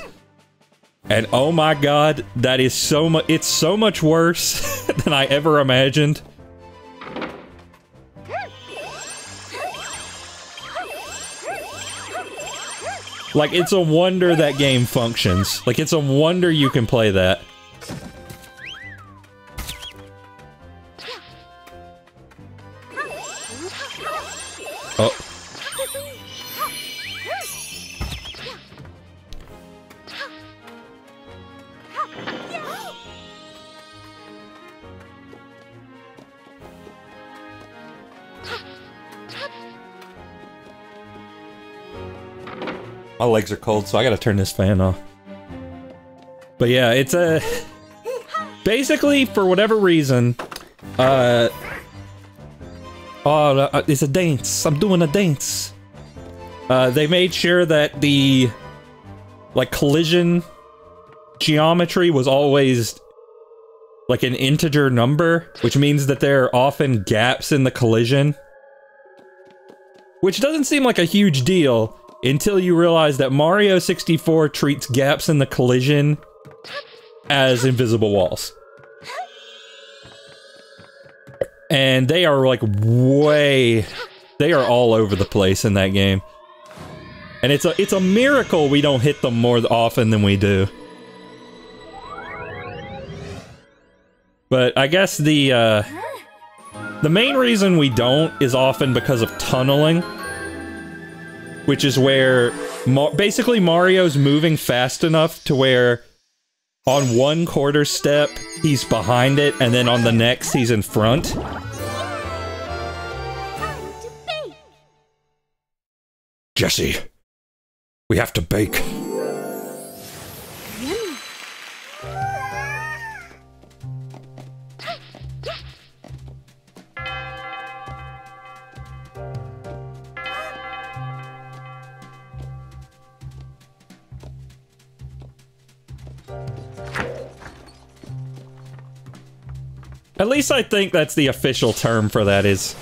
Speaker 1: And oh my god, that is so much- it's so much worse *laughs* than I ever imagined. Like, it's a wonder that game functions. Like, it's a wonder you can play that. My legs are cold, so I gotta turn this fan off. But yeah, it's a... Basically, for whatever reason, uh... Oh, uh, it's a dance. I'm doing a dance. Uh, they made sure that the... Like, collision geometry was always like an integer number, which means that there are often gaps in the collision. Which doesn't seem like a huge deal until you realize that Mario 64 treats gaps in the collision as invisible walls. And they are like way they are all over the place in that game. And it's a it's a miracle we don't hit them more often than we do. But I guess the uh the main reason we don't is often because of tunneling which is where basically Mario's moving fast enough to where on one quarter step he's behind it, and then on the next he's in front. Jesse, we have to bake. At least I think that's the official term for that is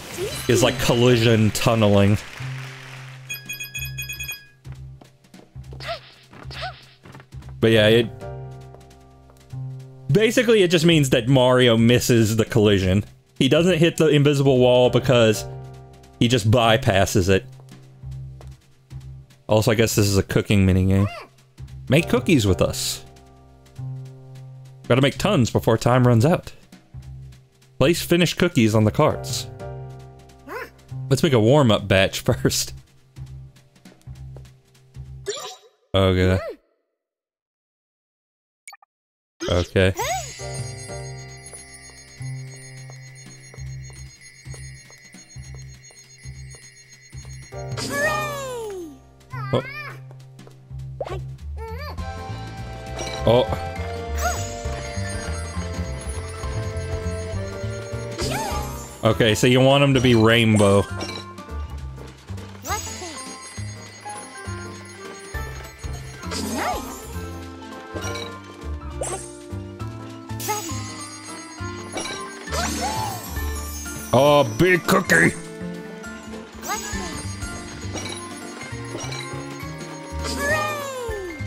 Speaker 1: is like collision tunneling. But yeah, it basically it just means that Mario misses the collision. He doesn't hit the invisible wall because he just bypasses it. Also, I guess this is a cooking minigame. Make cookies with us. Gotta make tons before time runs out. Place finished cookies on the carts. Let's make a warm-up batch *laughs* first. Okay. Okay. Oh. Oh. Okay, so you want them to be rainbow.
Speaker 2: Let's see. Nice. Ready.
Speaker 1: Oh, big cookie!
Speaker 2: Let's see. Hooray!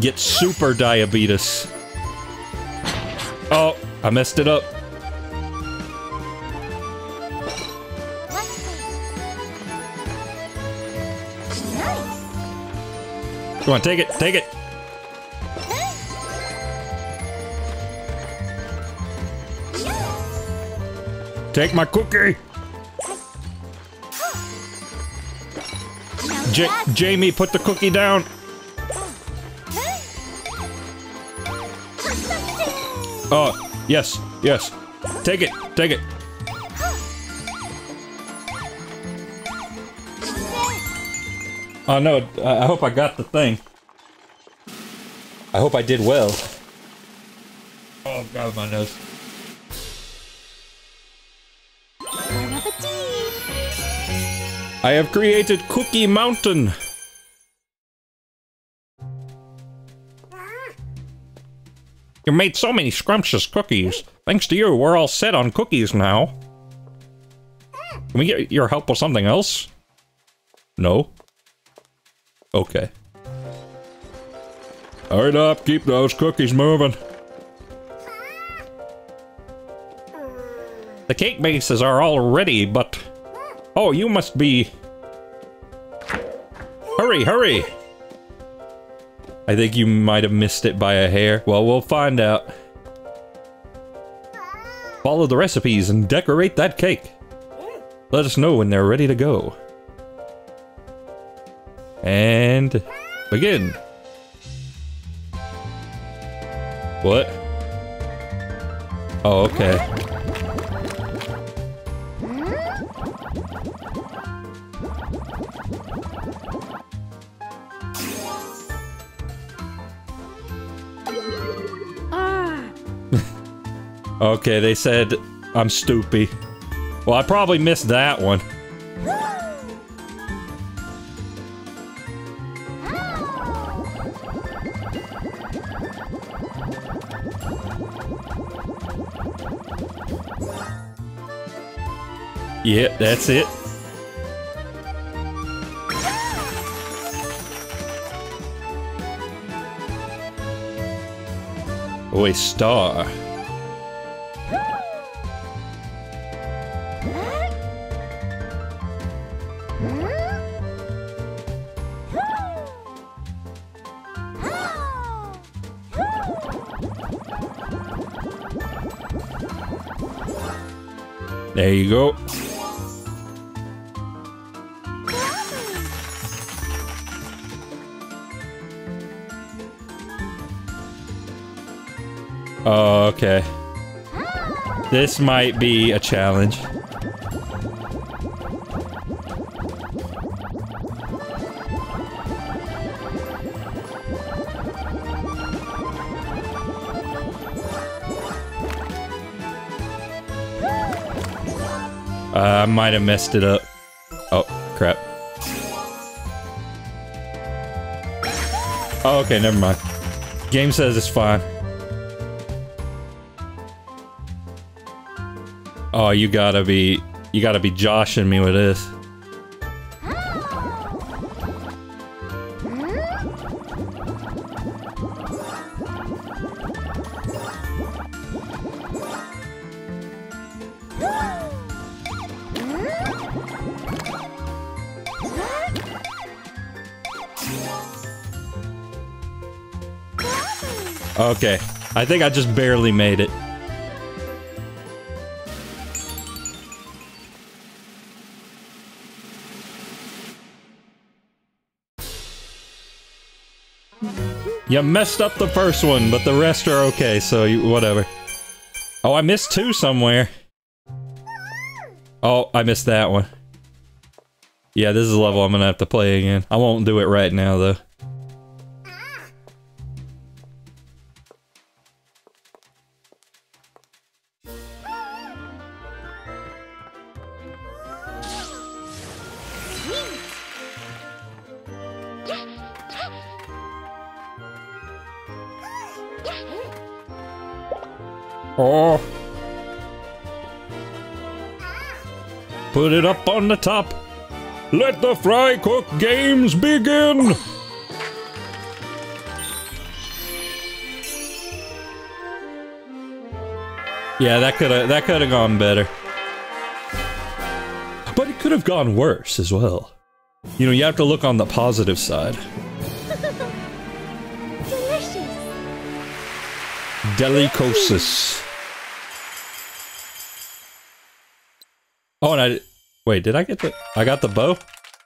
Speaker 1: Get super diabetes. Oh, I messed it up. Come on, take it, take it. Take my cookie. J Jamie, put the cookie down. Oh, yes, yes. Take it, take it. Oh no, I hope I got the thing. I hope I did well. Oh god, my nose. I have created Cookie Mountain. You made so many scrumptious cookies. Thanks to you, we're all set on cookies now. Can we get your help with something else? No? Okay. Hurry up, keep those cookies moving. The cake bases are all ready, but... Oh, you must be... Hurry, hurry! I think you might have missed it by a hair. Well, we'll find out. Follow the recipes and decorate that cake. Let us know when they're ready to go. And... begin. What? Oh, okay. Okay, they said I'm stupid. Well, I probably missed that one. Yep, that's it. Oh, a star. There you go. Okay. This might be a challenge. Uh, I might have messed it up. Oh, crap. Oh, okay, never mind. Game says it's fine. Oh, you gotta be... You gotta be joshing me with this. Okay. I think I just barely made it. You messed up the first one, but the rest are okay, so you, whatever. Oh, I missed two somewhere. Oh, I missed that one. Yeah, this is a level I'm gonna have to play again. I won't do it right now, though. On the top. Let the fry cook games begin. Yeah, that could have that could have gone better. But it could have gone worse as well. You know, you have to look on the positive side. *laughs*
Speaker 2: Delicious.
Speaker 1: Delicosis. Oh, and I wait. Did I get the? I got the bow.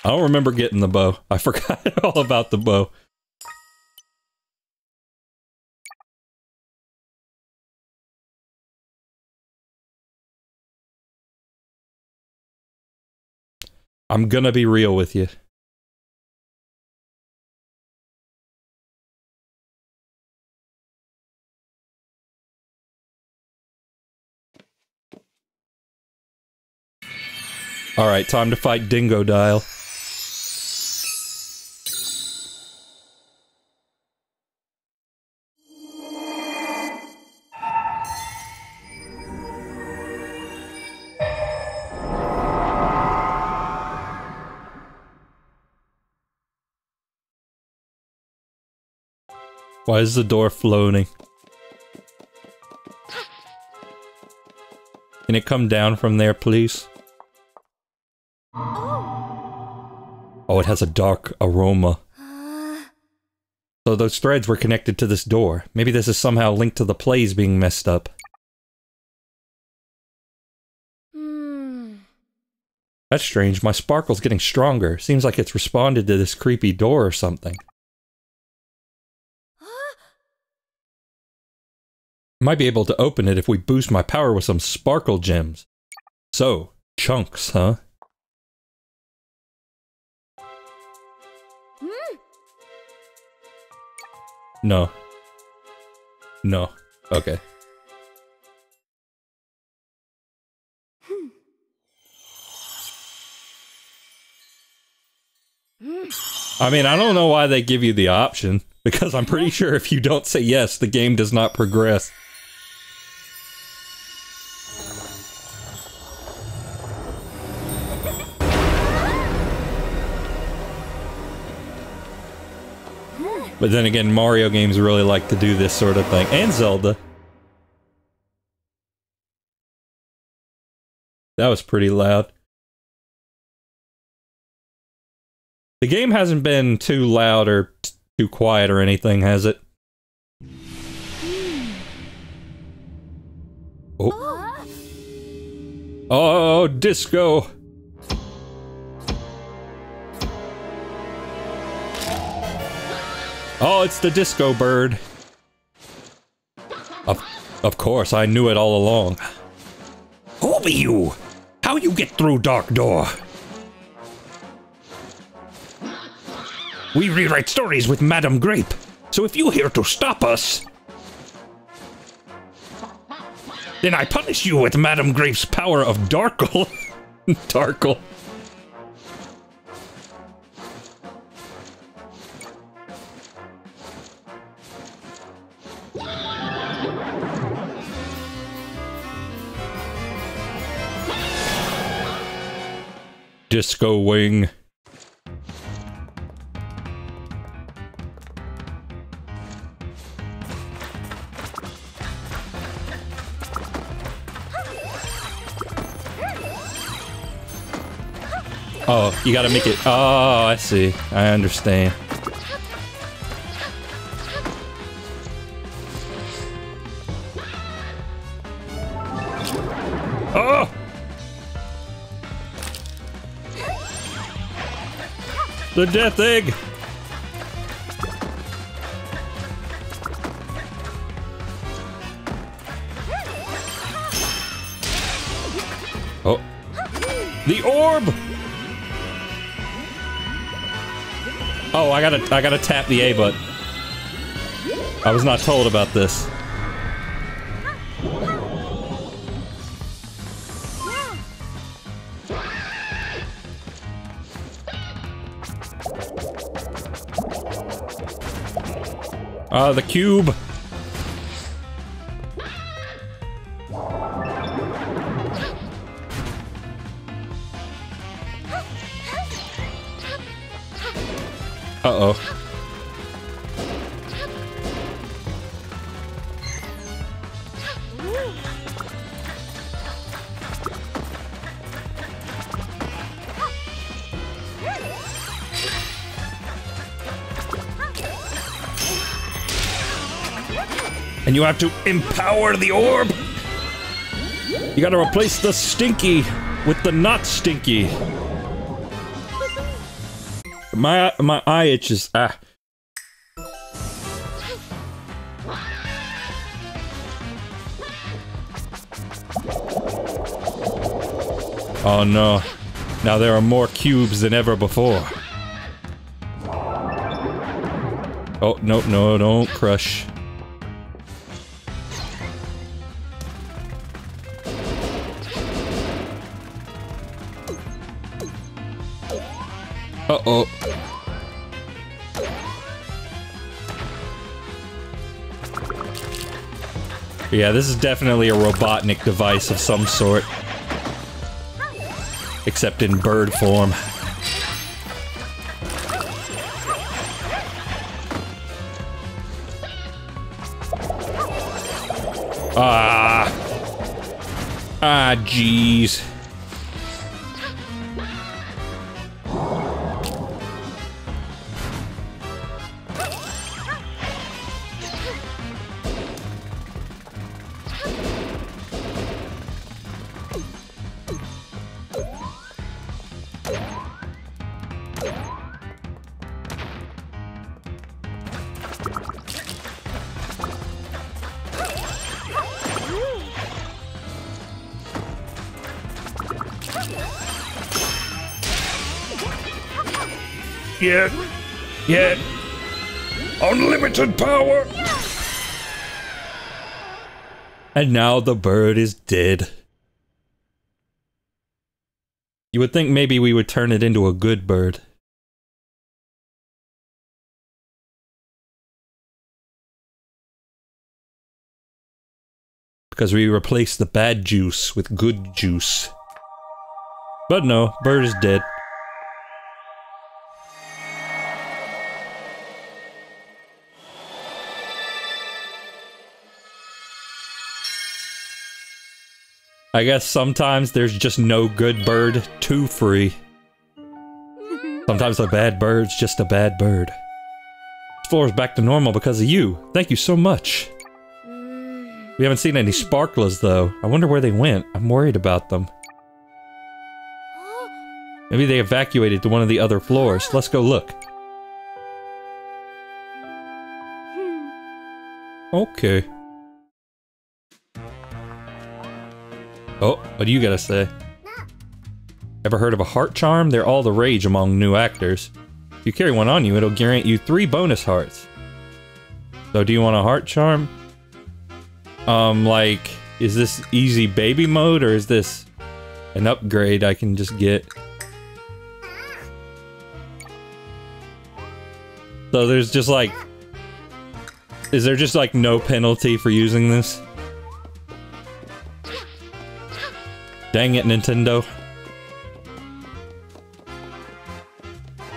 Speaker 1: I don't remember getting the bow. I *laughs* forgot all about the bow. I'm gonna be real with you. Alright, time to fight Dingo Dial. Why is the door floating? Can it come down from there, please? It has a dark aroma. So those threads were connected to this door. Maybe this is somehow linked to the plays being messed up.
Speaker 2: Hmm.
Speaker 1: That's strange. My sparkle's getting stronger. Seems like it's responded to this creepy door or something. Might be able to open it if we boost my power with some sparkle gems. So, chunks, huh? No. No. Okay. I mean, I don't know why they give you the option, because I'm pretty sure if you don't say yes, the game does not progress. But then again, Mario games really like to do this sort of thing. And Zelda. That was pretty loud. The game hasn't been too loud or t- too quiet or anything, has it? Oh, oh disco! Oh, it's the disco bird. Of, of course, I knew it all along. Who be you? How you get through Dark Door? We rewrite stories with Madame Grape, so if you here to stop us, then I punish you with Madame Grape's power of Darkle. *laughs* Tarkle. Disco Wing. Oh, you gotta make it. Oh, I see. I understand. The death egg! Oh. The orb! Oh, I gotta, I gotta tap the A button. I was not told about this. Ah, the cube. And you have to empower the orb. You gotta replace the stinky with the not stinky. My my eye itches. Ah. Oh no. Now there are more cubes than ever before. Oh, no, no, don't crush. Yeah, this is definitely a Robotnik device of some sort. Except in bird form. Ah. Ah, jeez. Unlimited power. And now the bird is dead. You would think maybe we would turn it into a good bird. Because we replaced the bad juice with good juice. But no, bird is dead. I guess sometimes there's just no good bird to free. Sometimes a bad bird's just a bad bird. This floor is back to normal because of you. Thank you so much. We haven't seen any sparklers though. I wonder where they went. I'm worried about them. Maybe they evacuated to one of the other floors. Let's go look. Okay. Oh, what do you gotta say? Ever heard of a heart charm? They're all the rage among new actors. If you carry one on you, it'll grant you three bonus hearts. So do you want a heart charm? Um, like, is this easy baby mode or is this... an upgrade I can just get. So there's just like... Is there just like no penalty for using this? Dang it, Nintendo.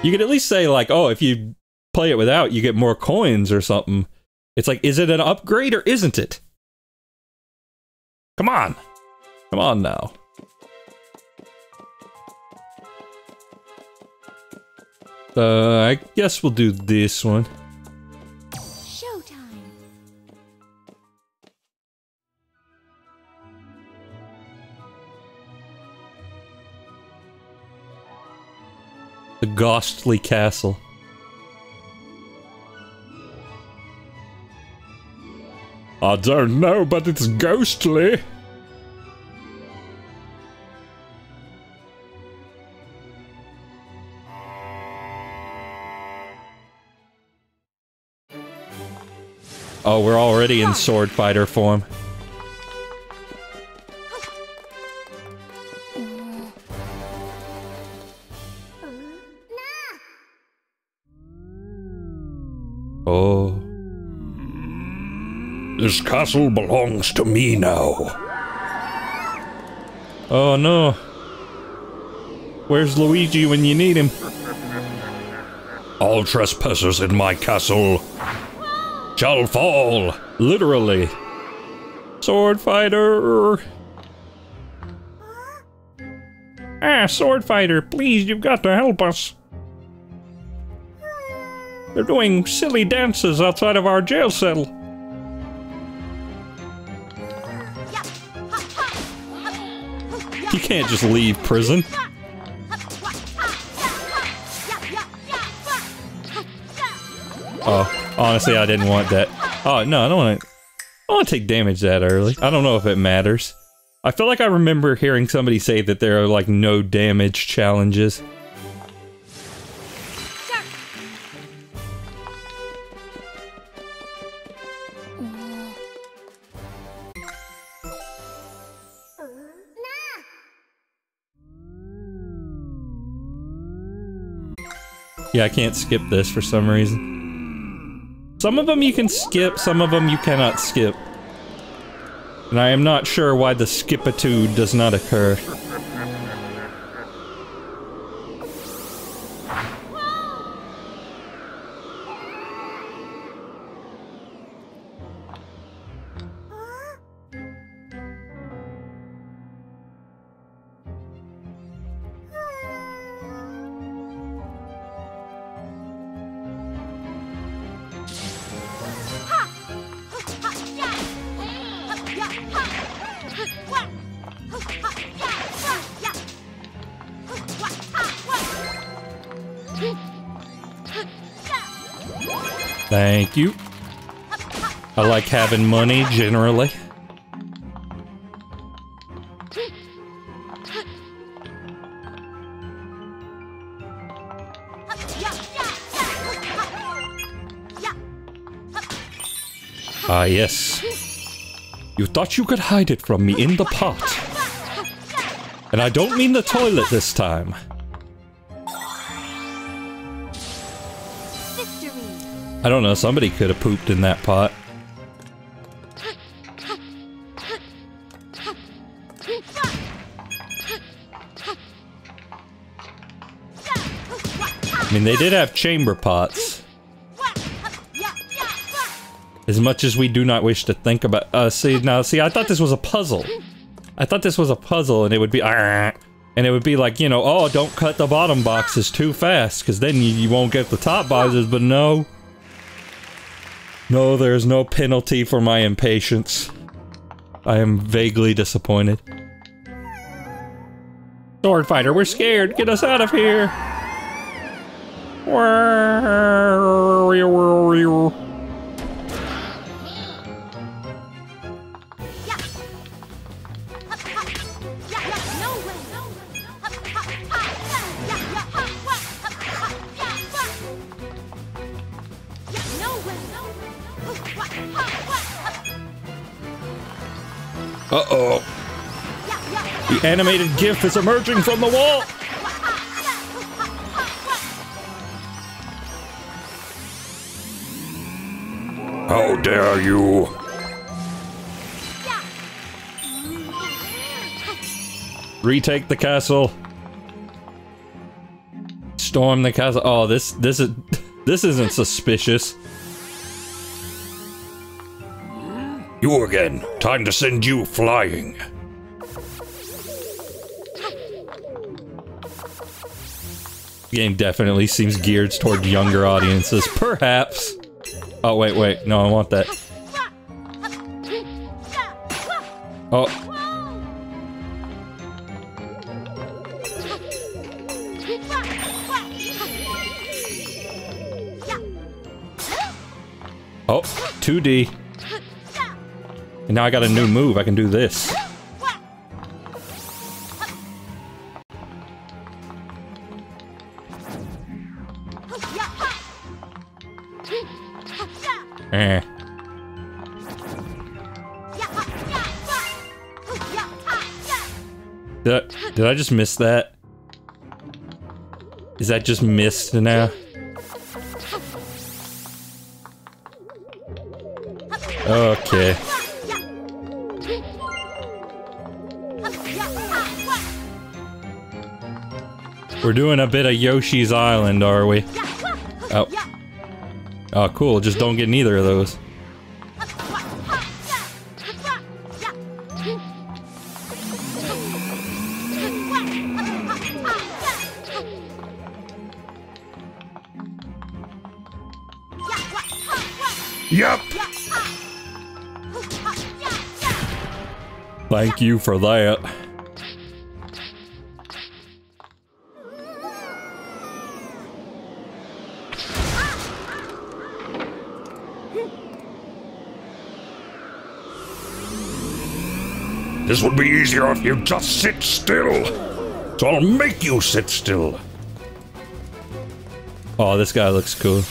Speaker 1: You could at least say like, oh, if you play it without, you get more coins or something. It's like, is it an upgrade or isn't it? Come on. Come on now. Uh, I guess we'll do this one. The Ghostly Castle. I don't know, but it's ghostly. Oh, we're already in sword fighter form.
Speaker 3: This castle belongs to me now.
Speaker 1: Oh no. Where's Luigi when you need him?
Speaker 3: All trespassers in my castle shall fall.
Speaker 1: Literally. Sword fighter. Ah, sword fighter, please, you've got to help us. They're doing silly dances outside of our jail cell. Can't just leave prison. Oh, honestly, I didn't want that. Oh, no, I don't want to... I want to take damage that early. I don't know if it matters. I feel like I remember hearing somebody say that there are, like, no damage challenges. Yeah, I can't skip this for some reason. Some of them you can skip, some of them you cannot skip. And I am not sure why the skipitude does not occur. Like having money, generally. Ah, yes. You thought you could hide it from me in the pot. And I don't mean the toilet this time. I don't know, somebody could have pooped in that pot. Mean, they did have chamber pots. As much as we do not wish to think about- uh, see, now, see, I thought this was a puzzle. I thought this was a puzzle and it would be- "Ah," and it would be like, you know, oh, don't cut the bottom boxes too fast, because then you, you won't get the top boxes, but no. No, there's no penalty for my impatience. I am vaguely disappointed. Sword fighter, we're scared. Get us out of here. Uh-oh. The animated GIF is emerging from the wall!
Speaker 3: Dare you?
Speaker 1: Retake the castle. Storm the castle. Oh, this this is *laughs* this isn't suspicious.
Speaker 3: You again. Time to send you flying.
Speaker 1: Game definitely seems geared toward younger audiences. Perhaps. Oh wait, wait. No, I want that. Oh, oh, 2D. And now I got a new move. I can do this. Did I just miss that? Is that just missed now? Okay. We're doing a bit of Yoshi's Island, are we? Oh. Oh, cool. Just don't get neither of those. Thank you for that.
Speaker 3: This would be easier if you just sit still. So I'll make you sit still.
Speaker 1: Oh, this guy looks cool.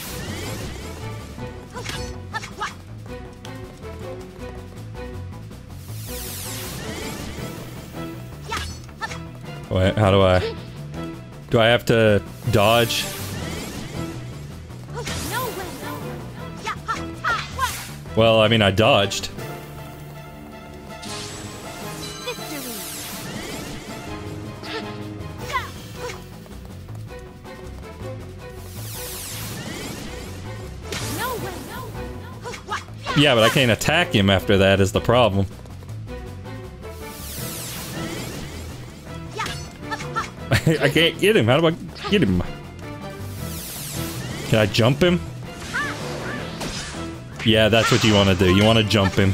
Speaker 1: How do I... Do I have to dodge? Well, I mean, I dodged. Yeah, but I can't attack him after that is the problem. *laughs* I can't get him. How do I get him? Can I jump him? Yeah, that's what you want to do. You want to jump him.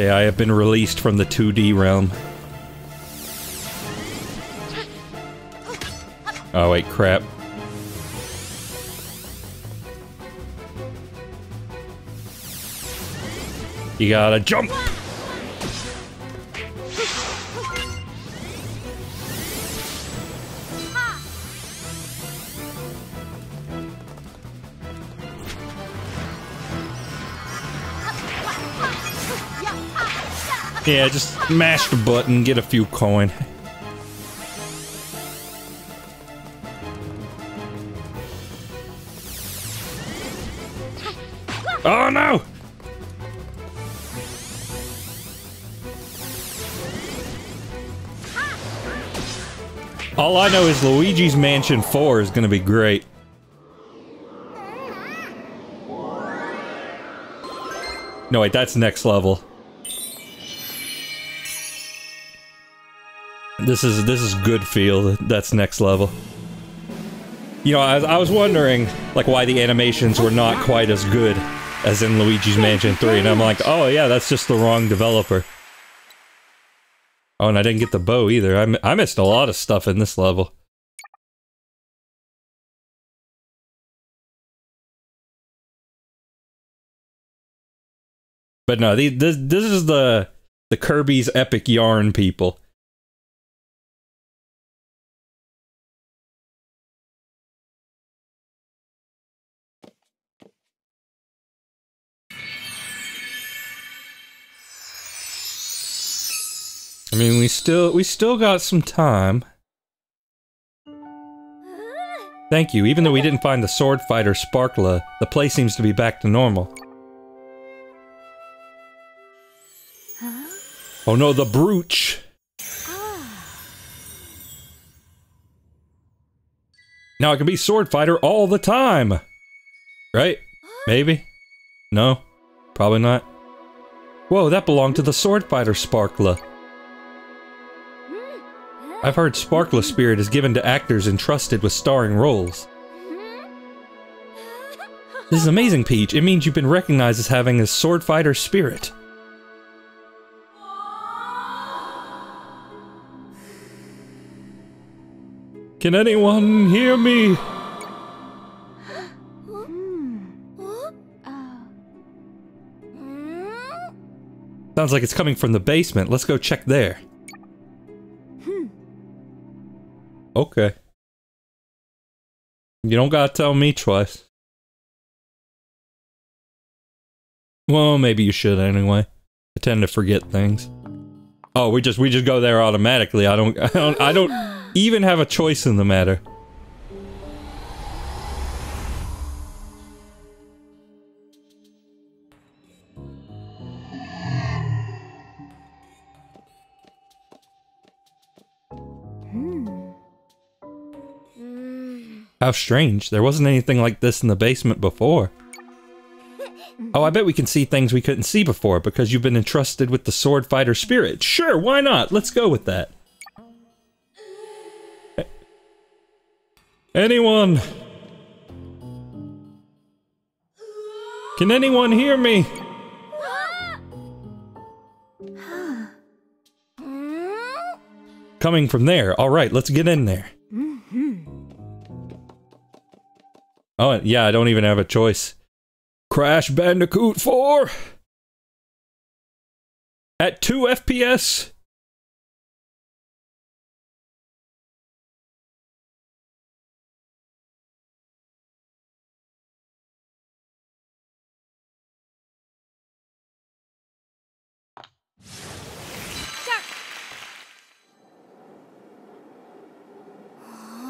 Speaker 1: Okay, I have been released from the 2D realm. Oh wait, crap. You gotta jump! Yeah, just mash the button, get a few coin. Oh no! All I know is Luigi's Mansion 4 is gonna be great. No, wait, that's next level. This is this is Good-Feel. That's next level. You know, I, I was wondering like why the animations were not quite as good as in Luigi's Mansion 3, and I'm like, oh yeah, that's just the wrong developer. Oh, and I didn't get the bow either. I, I missed a lot of stuff in this level. But no, the, this this is the the Kirby's epic yarn people. Mean, we still we still got some time. Thank you. Even though we didn't find the sword fighter Sparkla, the place seems to be back to normal. Oh no, the brooch! Now I can be sword fighter all the time! Right? Maybe? No? Probably not. Whoa, that belonged to the sword fighter Sparkla. I've heard Sparkla Spirit is given to actors entrusted with starring roles. This is amazing, Peach. It means you've been recognized as having a sword fighter spirit. Can anyone hear me? Sounds like it's coming from the basement. Let's go check there. Okay. You don't gotta tell me twice. Well, maybe you should anyway. I tend to forget things. Oh, we just we just go there automatically. I don't I don't I don't *gasps* even have a choice in the matter. How strange. There wasn't anything like this in the basement before. Oh, I bet we can see things we couldn't see before because you've been entrusted with the sword fighter spirit. Sure, why not? Let's go with that. Anyone? Can anyone hear me? Coming from there. All right, let's get in there. Oh, yeah, I don't even have a choice. Crash Bandicoot 4 at 2 FPS.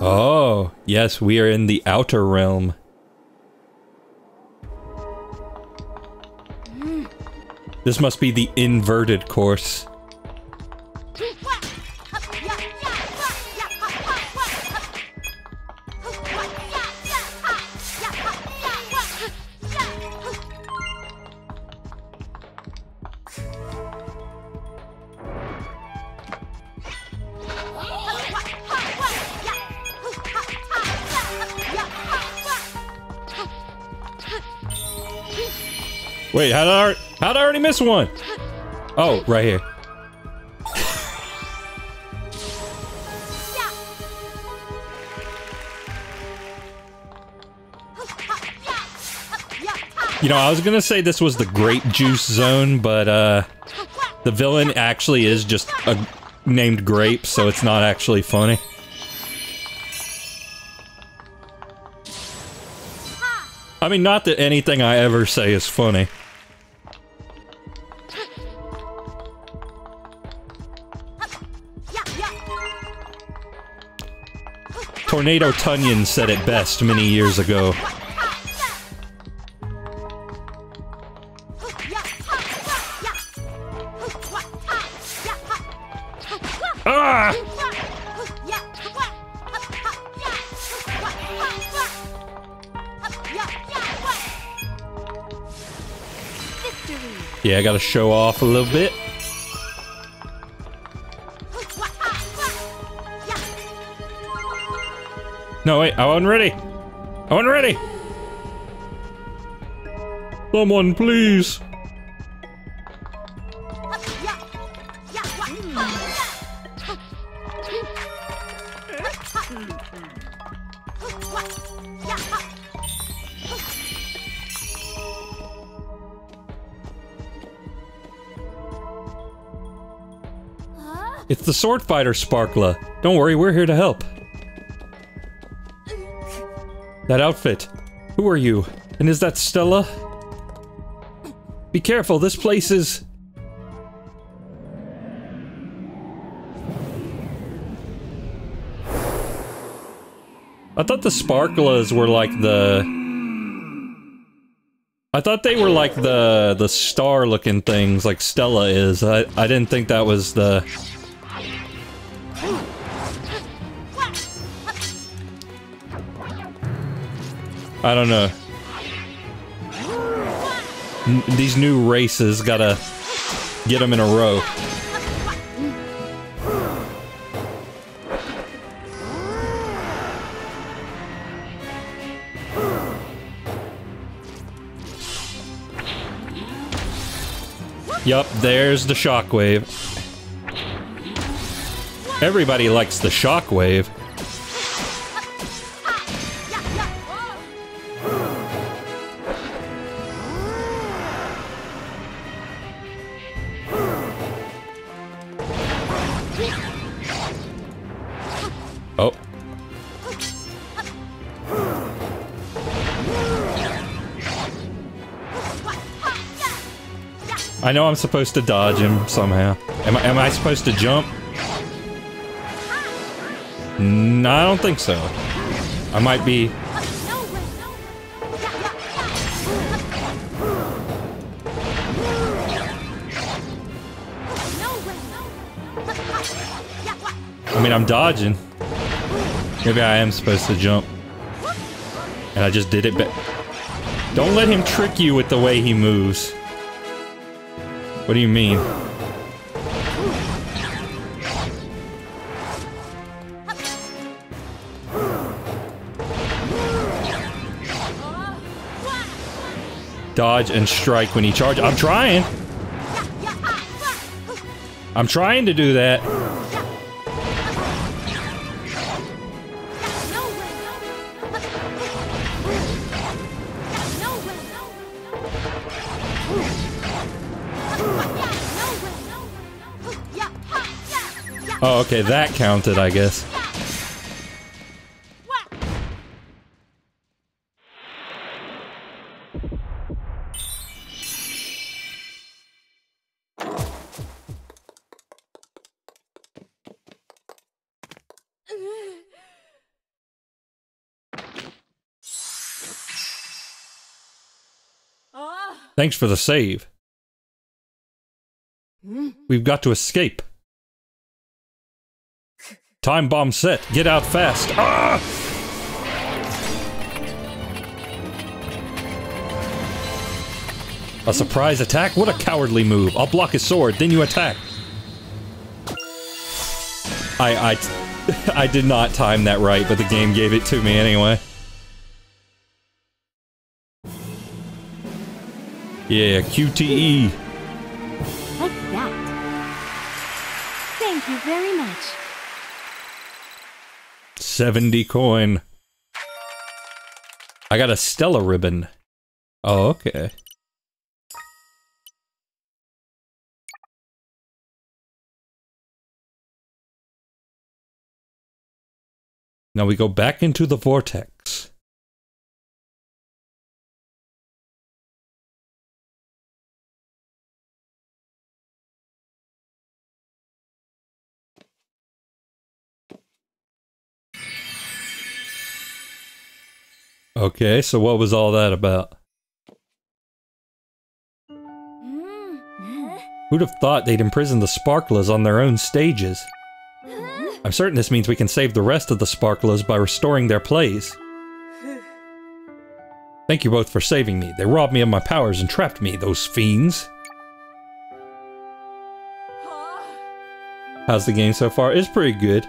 Speaker 1: Oh, yes, we are in the outer realm. This must be the inverted course. *laughs* Wait, how did I, how did I already miss one? Oh, right here. You know, I was gonna say this was the grape juice zone, but uh, the villain actually is just a named Grape, so it's not actually funny. I mean, not that anything I ever say is funny. Tornado Tunyon said it best many years ago. Ah! Yeah, I gotta show off a little bit. No, wait, I wasn't ready. I wasn't ready. Someone, please. It's the sword fighter, Sparkla. Don't worry, we're here to help. That outfit. Who are you? And is that Stella? Be careful, this place is... I thought the sparklers were like the... I thought they were like the the star looking things like Stella is. I, I didn't think that was the... I don't know. N these new races gotta get them in a row. Yup, there's the shockwave. Everybody likes the shockwave. I know I'm supposed to dodge him somehow. Am I, am I supposed to jump? No, I don't think so. I might be... I mean, I'm dodging. Maybe I am supposed to jump. And I just did it but Don't let him trick you with the way he moves. What do you mean? Dodge and strike when he charges. I'm trying. I'm trying to do that. Okay, that counted, I guess. Thanks for the save. We've got to escape. Time bomb set. Get out fast. Ah! A surprise attack? What a cowardly move. I'll block his sword, then you attack. I, I, *laughs* I did not time that right, but the game gave it to me anyway. Yeah, QTE.
Speaker 2: Like that. Thank you very much.
Speaker 1: 70 coin. I got a Stella ribbon. Oh, okay. Now we go back into the vortex. Okay, so what was all that about? Who'd have thought they'd imprison the Sparklers on their own stages? I'm certain this means we can save the rest of the Sparklers by restoring their plays. Thank you both for saving me. They robbed me of my powers and trapped me, those fiends. How's the game so far? It's pretty good.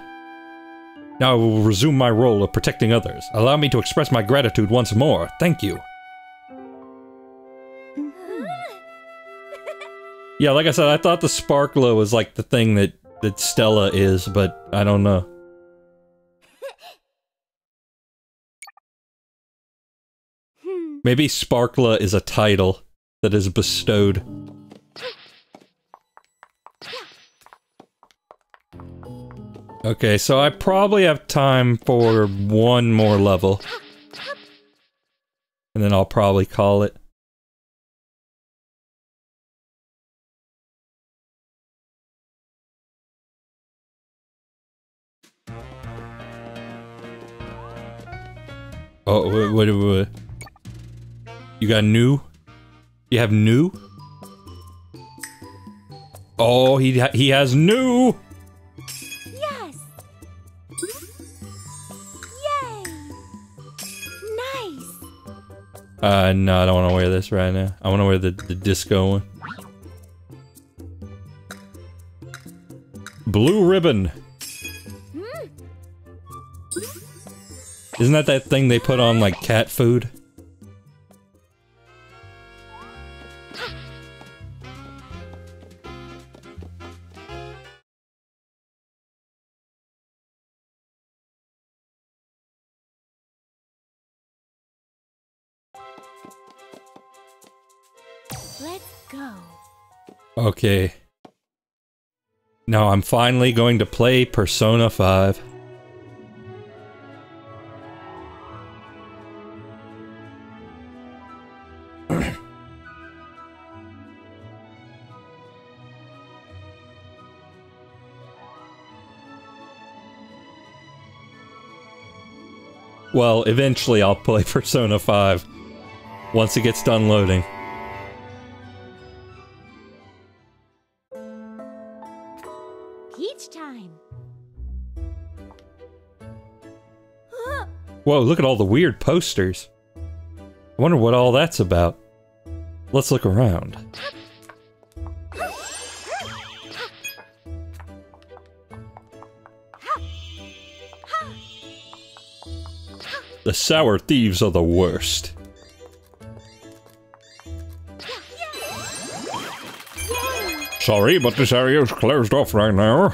Speaker 1: Now I will resume my role of protecting others. Allow me to express my gratitude once more. Thank you. *laughs* Yeah, like I said, I thought the sparkler was like the thing that, that Stella is, but I don't know. *laughs* Maybe Sparkler is a title that is bestowed. Okay, so I probably have time for one more level. And then I'll probably call it. Oh, what, what, what? You got new? You have new? Oh, he ha he has new. Uh, no, I don't want to wear this right now. I want to wear the the disco one. Blue ribbon. Isn't that that thing they put on like cat food? Okay. Now I'm finally going to play Persona 5. well, eventually I'll play *laughs* Persona 5 once it gets done loading. Whoa, look at all the weird posters. I wonder what all that's about. Let's look around. The sour thieves are the worst.
Speaker 3: Sorry, but this area is closed off right now.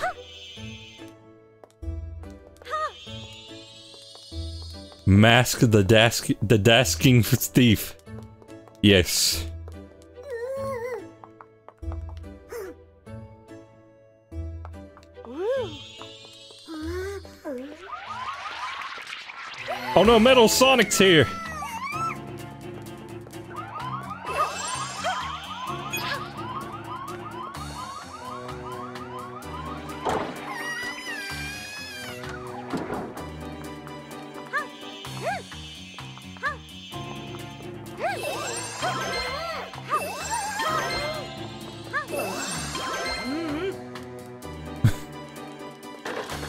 Speaker 1: Mask the dask the dasking thief. Yes. Oh no, Metal Sonic's here!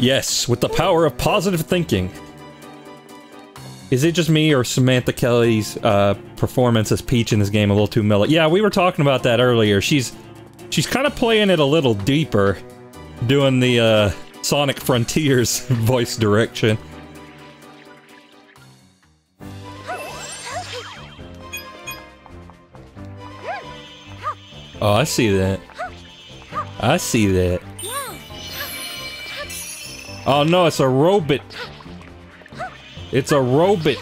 Speaker 1: Yes, with the power of positive thinking. Is it just me or Samantha Kelly's uh, performance as Peach in this game a little too mellow? Yeah, we were talking about that earlier. She's she's kind of playing it a little deeper, doing the uh, Sonic Frontiers *laughs* voice direction. Oh, I see that. I see that. Oh no, it's a robot. It's a robot.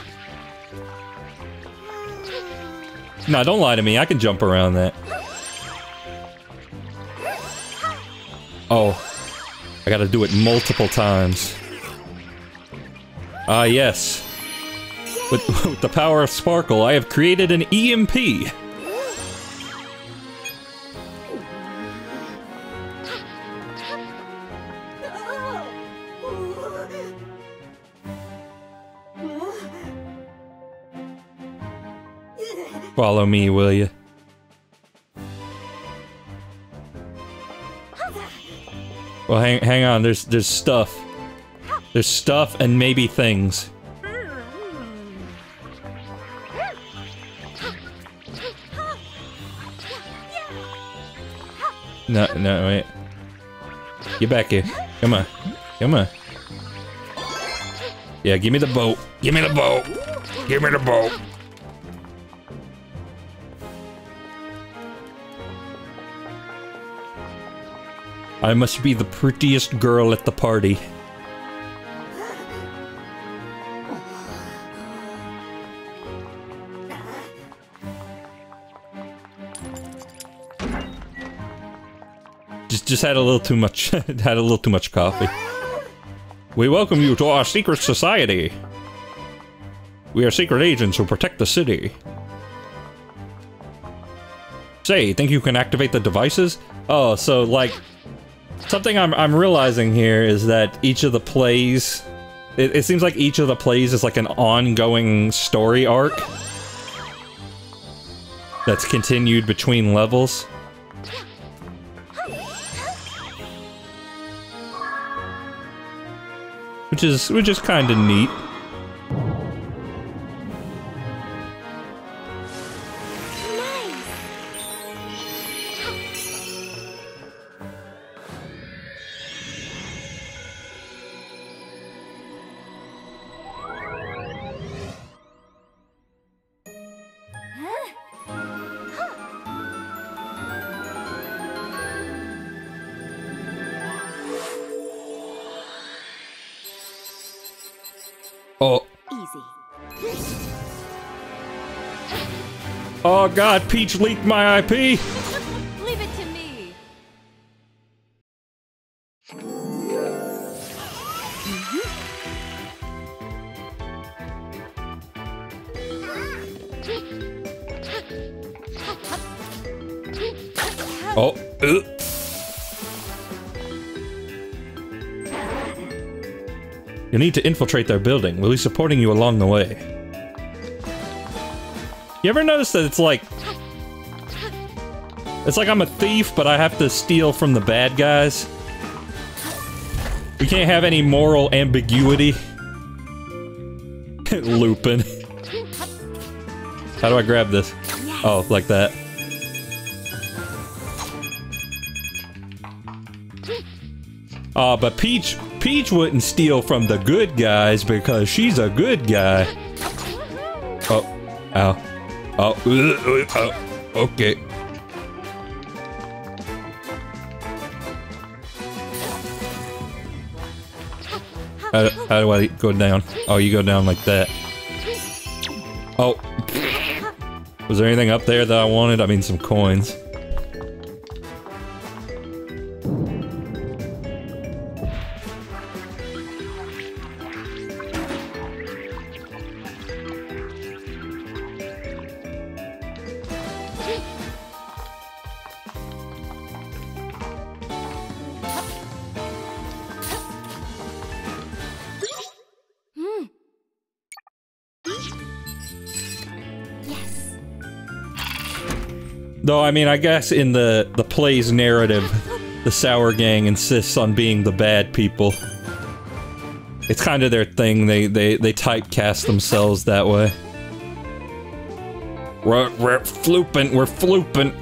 Speaker 1: No, don't lie to me. I can jump around that. Oh. I gotta do it multiple times. Ah, yes. With, *laughs* with the power of Sparkle, I have created an EMP. Follow me, will you? Well, hang hang on. There's there's stuff. There's stuff and maybe things. No, no, wait. Get back here. Come on. Come on. Yeah, give me the boat.
Speaker 3: Give me the boat. Give me the boat.
Speaker 1: I must be the prettiest girl at the party. Just, just had a little too much, *laughs* had a little too much coffee. We welcome you to our secret society. We are secret agents who protect the city. Say, think you can activate the devices? Oh, so like something I'm I'm realizing here is that each of the plays it, it seems like each of the plays is like an ongoing story arc that's continued between levels. Which is which is kind of neat. God, Peach leaked my IP. *laughs*
Speaker 2: Leave it to me. Mm-hmm.
Speaker 1: Oh, ugh. You need to infiltrate their building. We'll be supporting you along the way. You ever notice that it's like... It's like I'm a thief, but I have to steal from the bad guys? We can't have any moral ambiguity. *laughs* Lupin. How do I grab this? Oh, like that. Uh, but Peach, Peach wouldn't steal from the good guys because she's a good guy. Oh, ow. Oh, okay. How, how do I go down? Oh, you go down like that. Oh. Was there anything up there that I wanted? I mean, some coins. I mean, I guess in the, the play's narrative, the Sour Gang insists on being the bad people. It's kind of their thing, they, they, they typecast themselves that way. We're, we're flooping, we're flooping.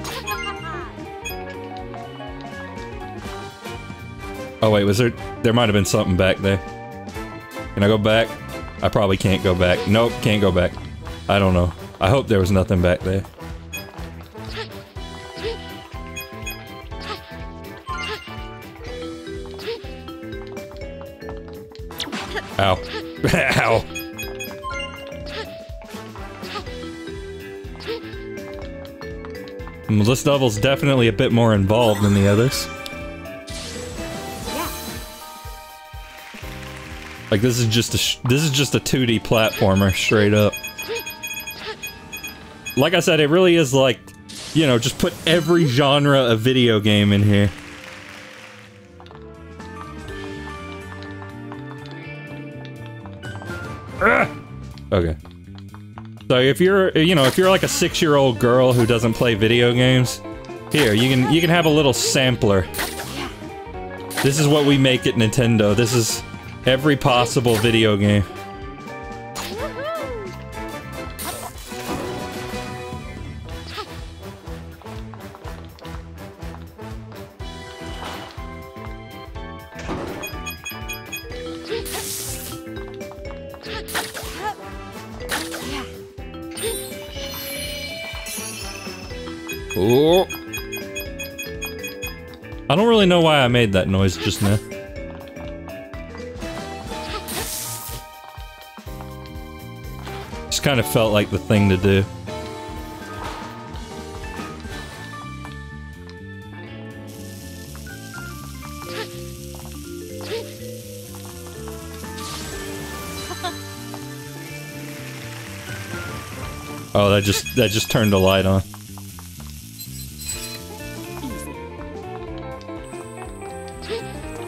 Speaker 1: Oh wait, was there, there might have been something back there. Can I go back? I probably can't go back. Nope, can't go back. I don't know. I hope there was nothing back there. Ow. *laughs* Ow. This level's definitely a bit more involved than the others. Like this is just a sh this is just a 2D platformer straight up. Like I said, it really is like, you know, just put every genre of video game in here. Okay. So if you're, you know, if you're like a six-year-old girl who doesn't play video games, here you can you can have a little sampler. This is what we make at Nintendo. This is every possible video game. I made that noise just now. Just kind of felt like the thing to do. Oh, that just that just turned the light on.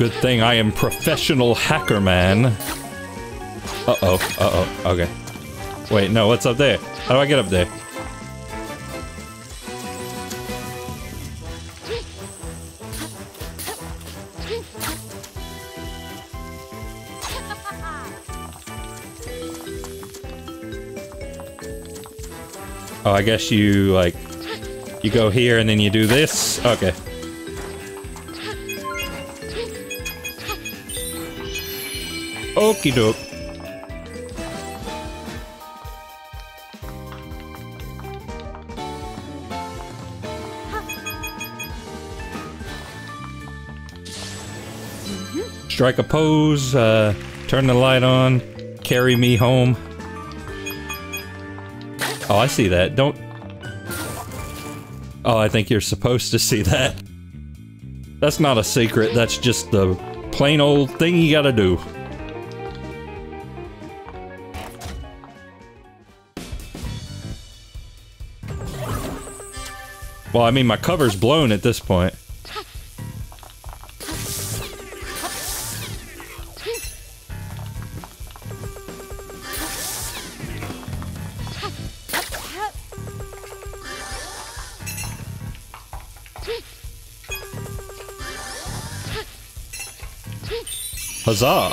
Speaker 1: Good thing I am professional hacker man. Uh-oh, uh-oh, okay. Wait, no, what's up there? How do I get up there? Oh, I guess you, like, you go here and then you do this? Okay. Okie doke. Strike a pose, uh, turn the light on, carry me home. Oh, I see that. Don't... Oh, I think you're supposed to see that. That's not a secret, that's just the plain old thing you gotta do. Well, I mean, my cover's blown at this point. Huzzah!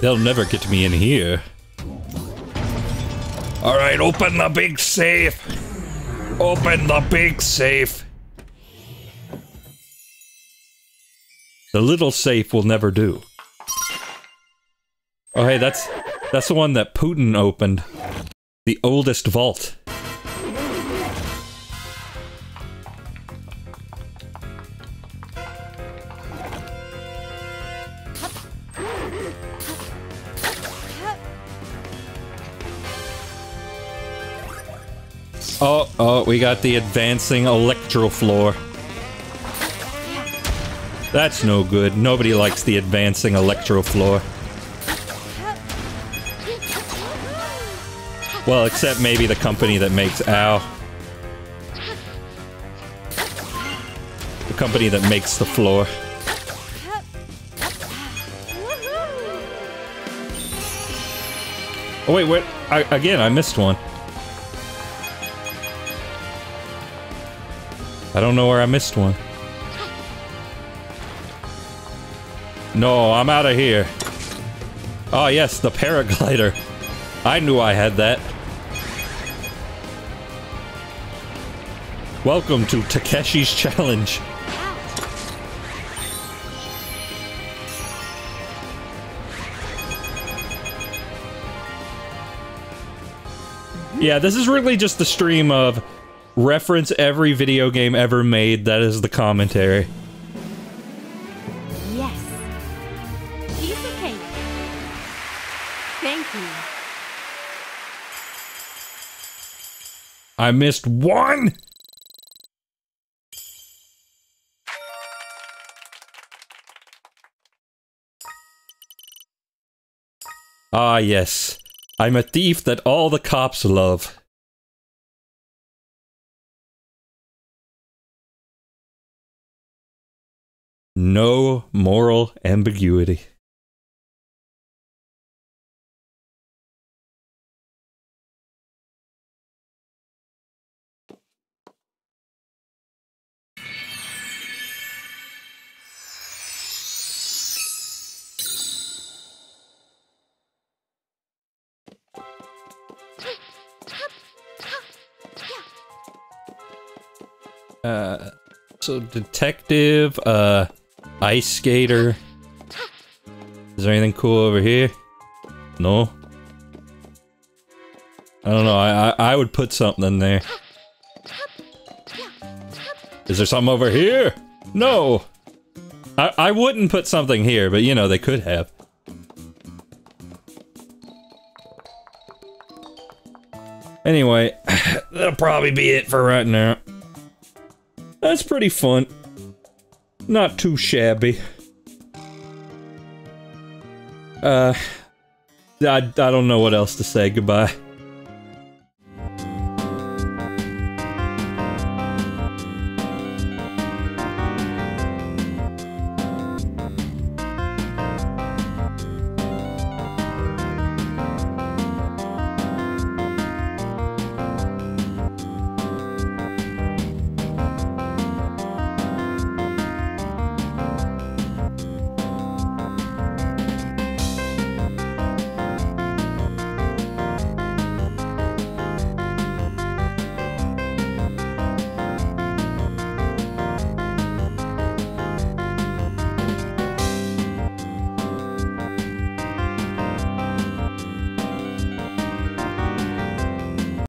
Speaker 1: They'll never get me in here.
Speaker 3: Open the big safe. Open the big safe.
Speaker 1: The little safe will never do. Oh hey, that's that's the one that Putin opened. The oldest vault. We got the advancing electro floor. That's no good. Nobody likes the advancing electro floor. Well, except maybe the company that makes OW. The company that makes the floor. Oh wait, what? I, again, I missed one. I don't know where I missed one. No, I'm out of here. Oh yes, the paraglider. I knew I had that. Welcome to Takeshi's Challenge. Yeah, this is really just the stream of reference every video game ever made. That is the commentary.
Speaker 2: Yes. Piece of cake. Thank you.
Speaker 1: I missed one. Ah, yes. I'm a thief that all the cops love. No moral ambiguity. Uh, so detective, uh, ice skater. Is there anything cool over here? No. I don't know. I I, I would put something in there. Is there something over here? No. I I wouldn't put something here, but you know they could have. Anyway, *sighs* that'll probably be it for right now. That's pretty fun. Not too shabby. Uh, I, I don't know what else to say. Goodbye.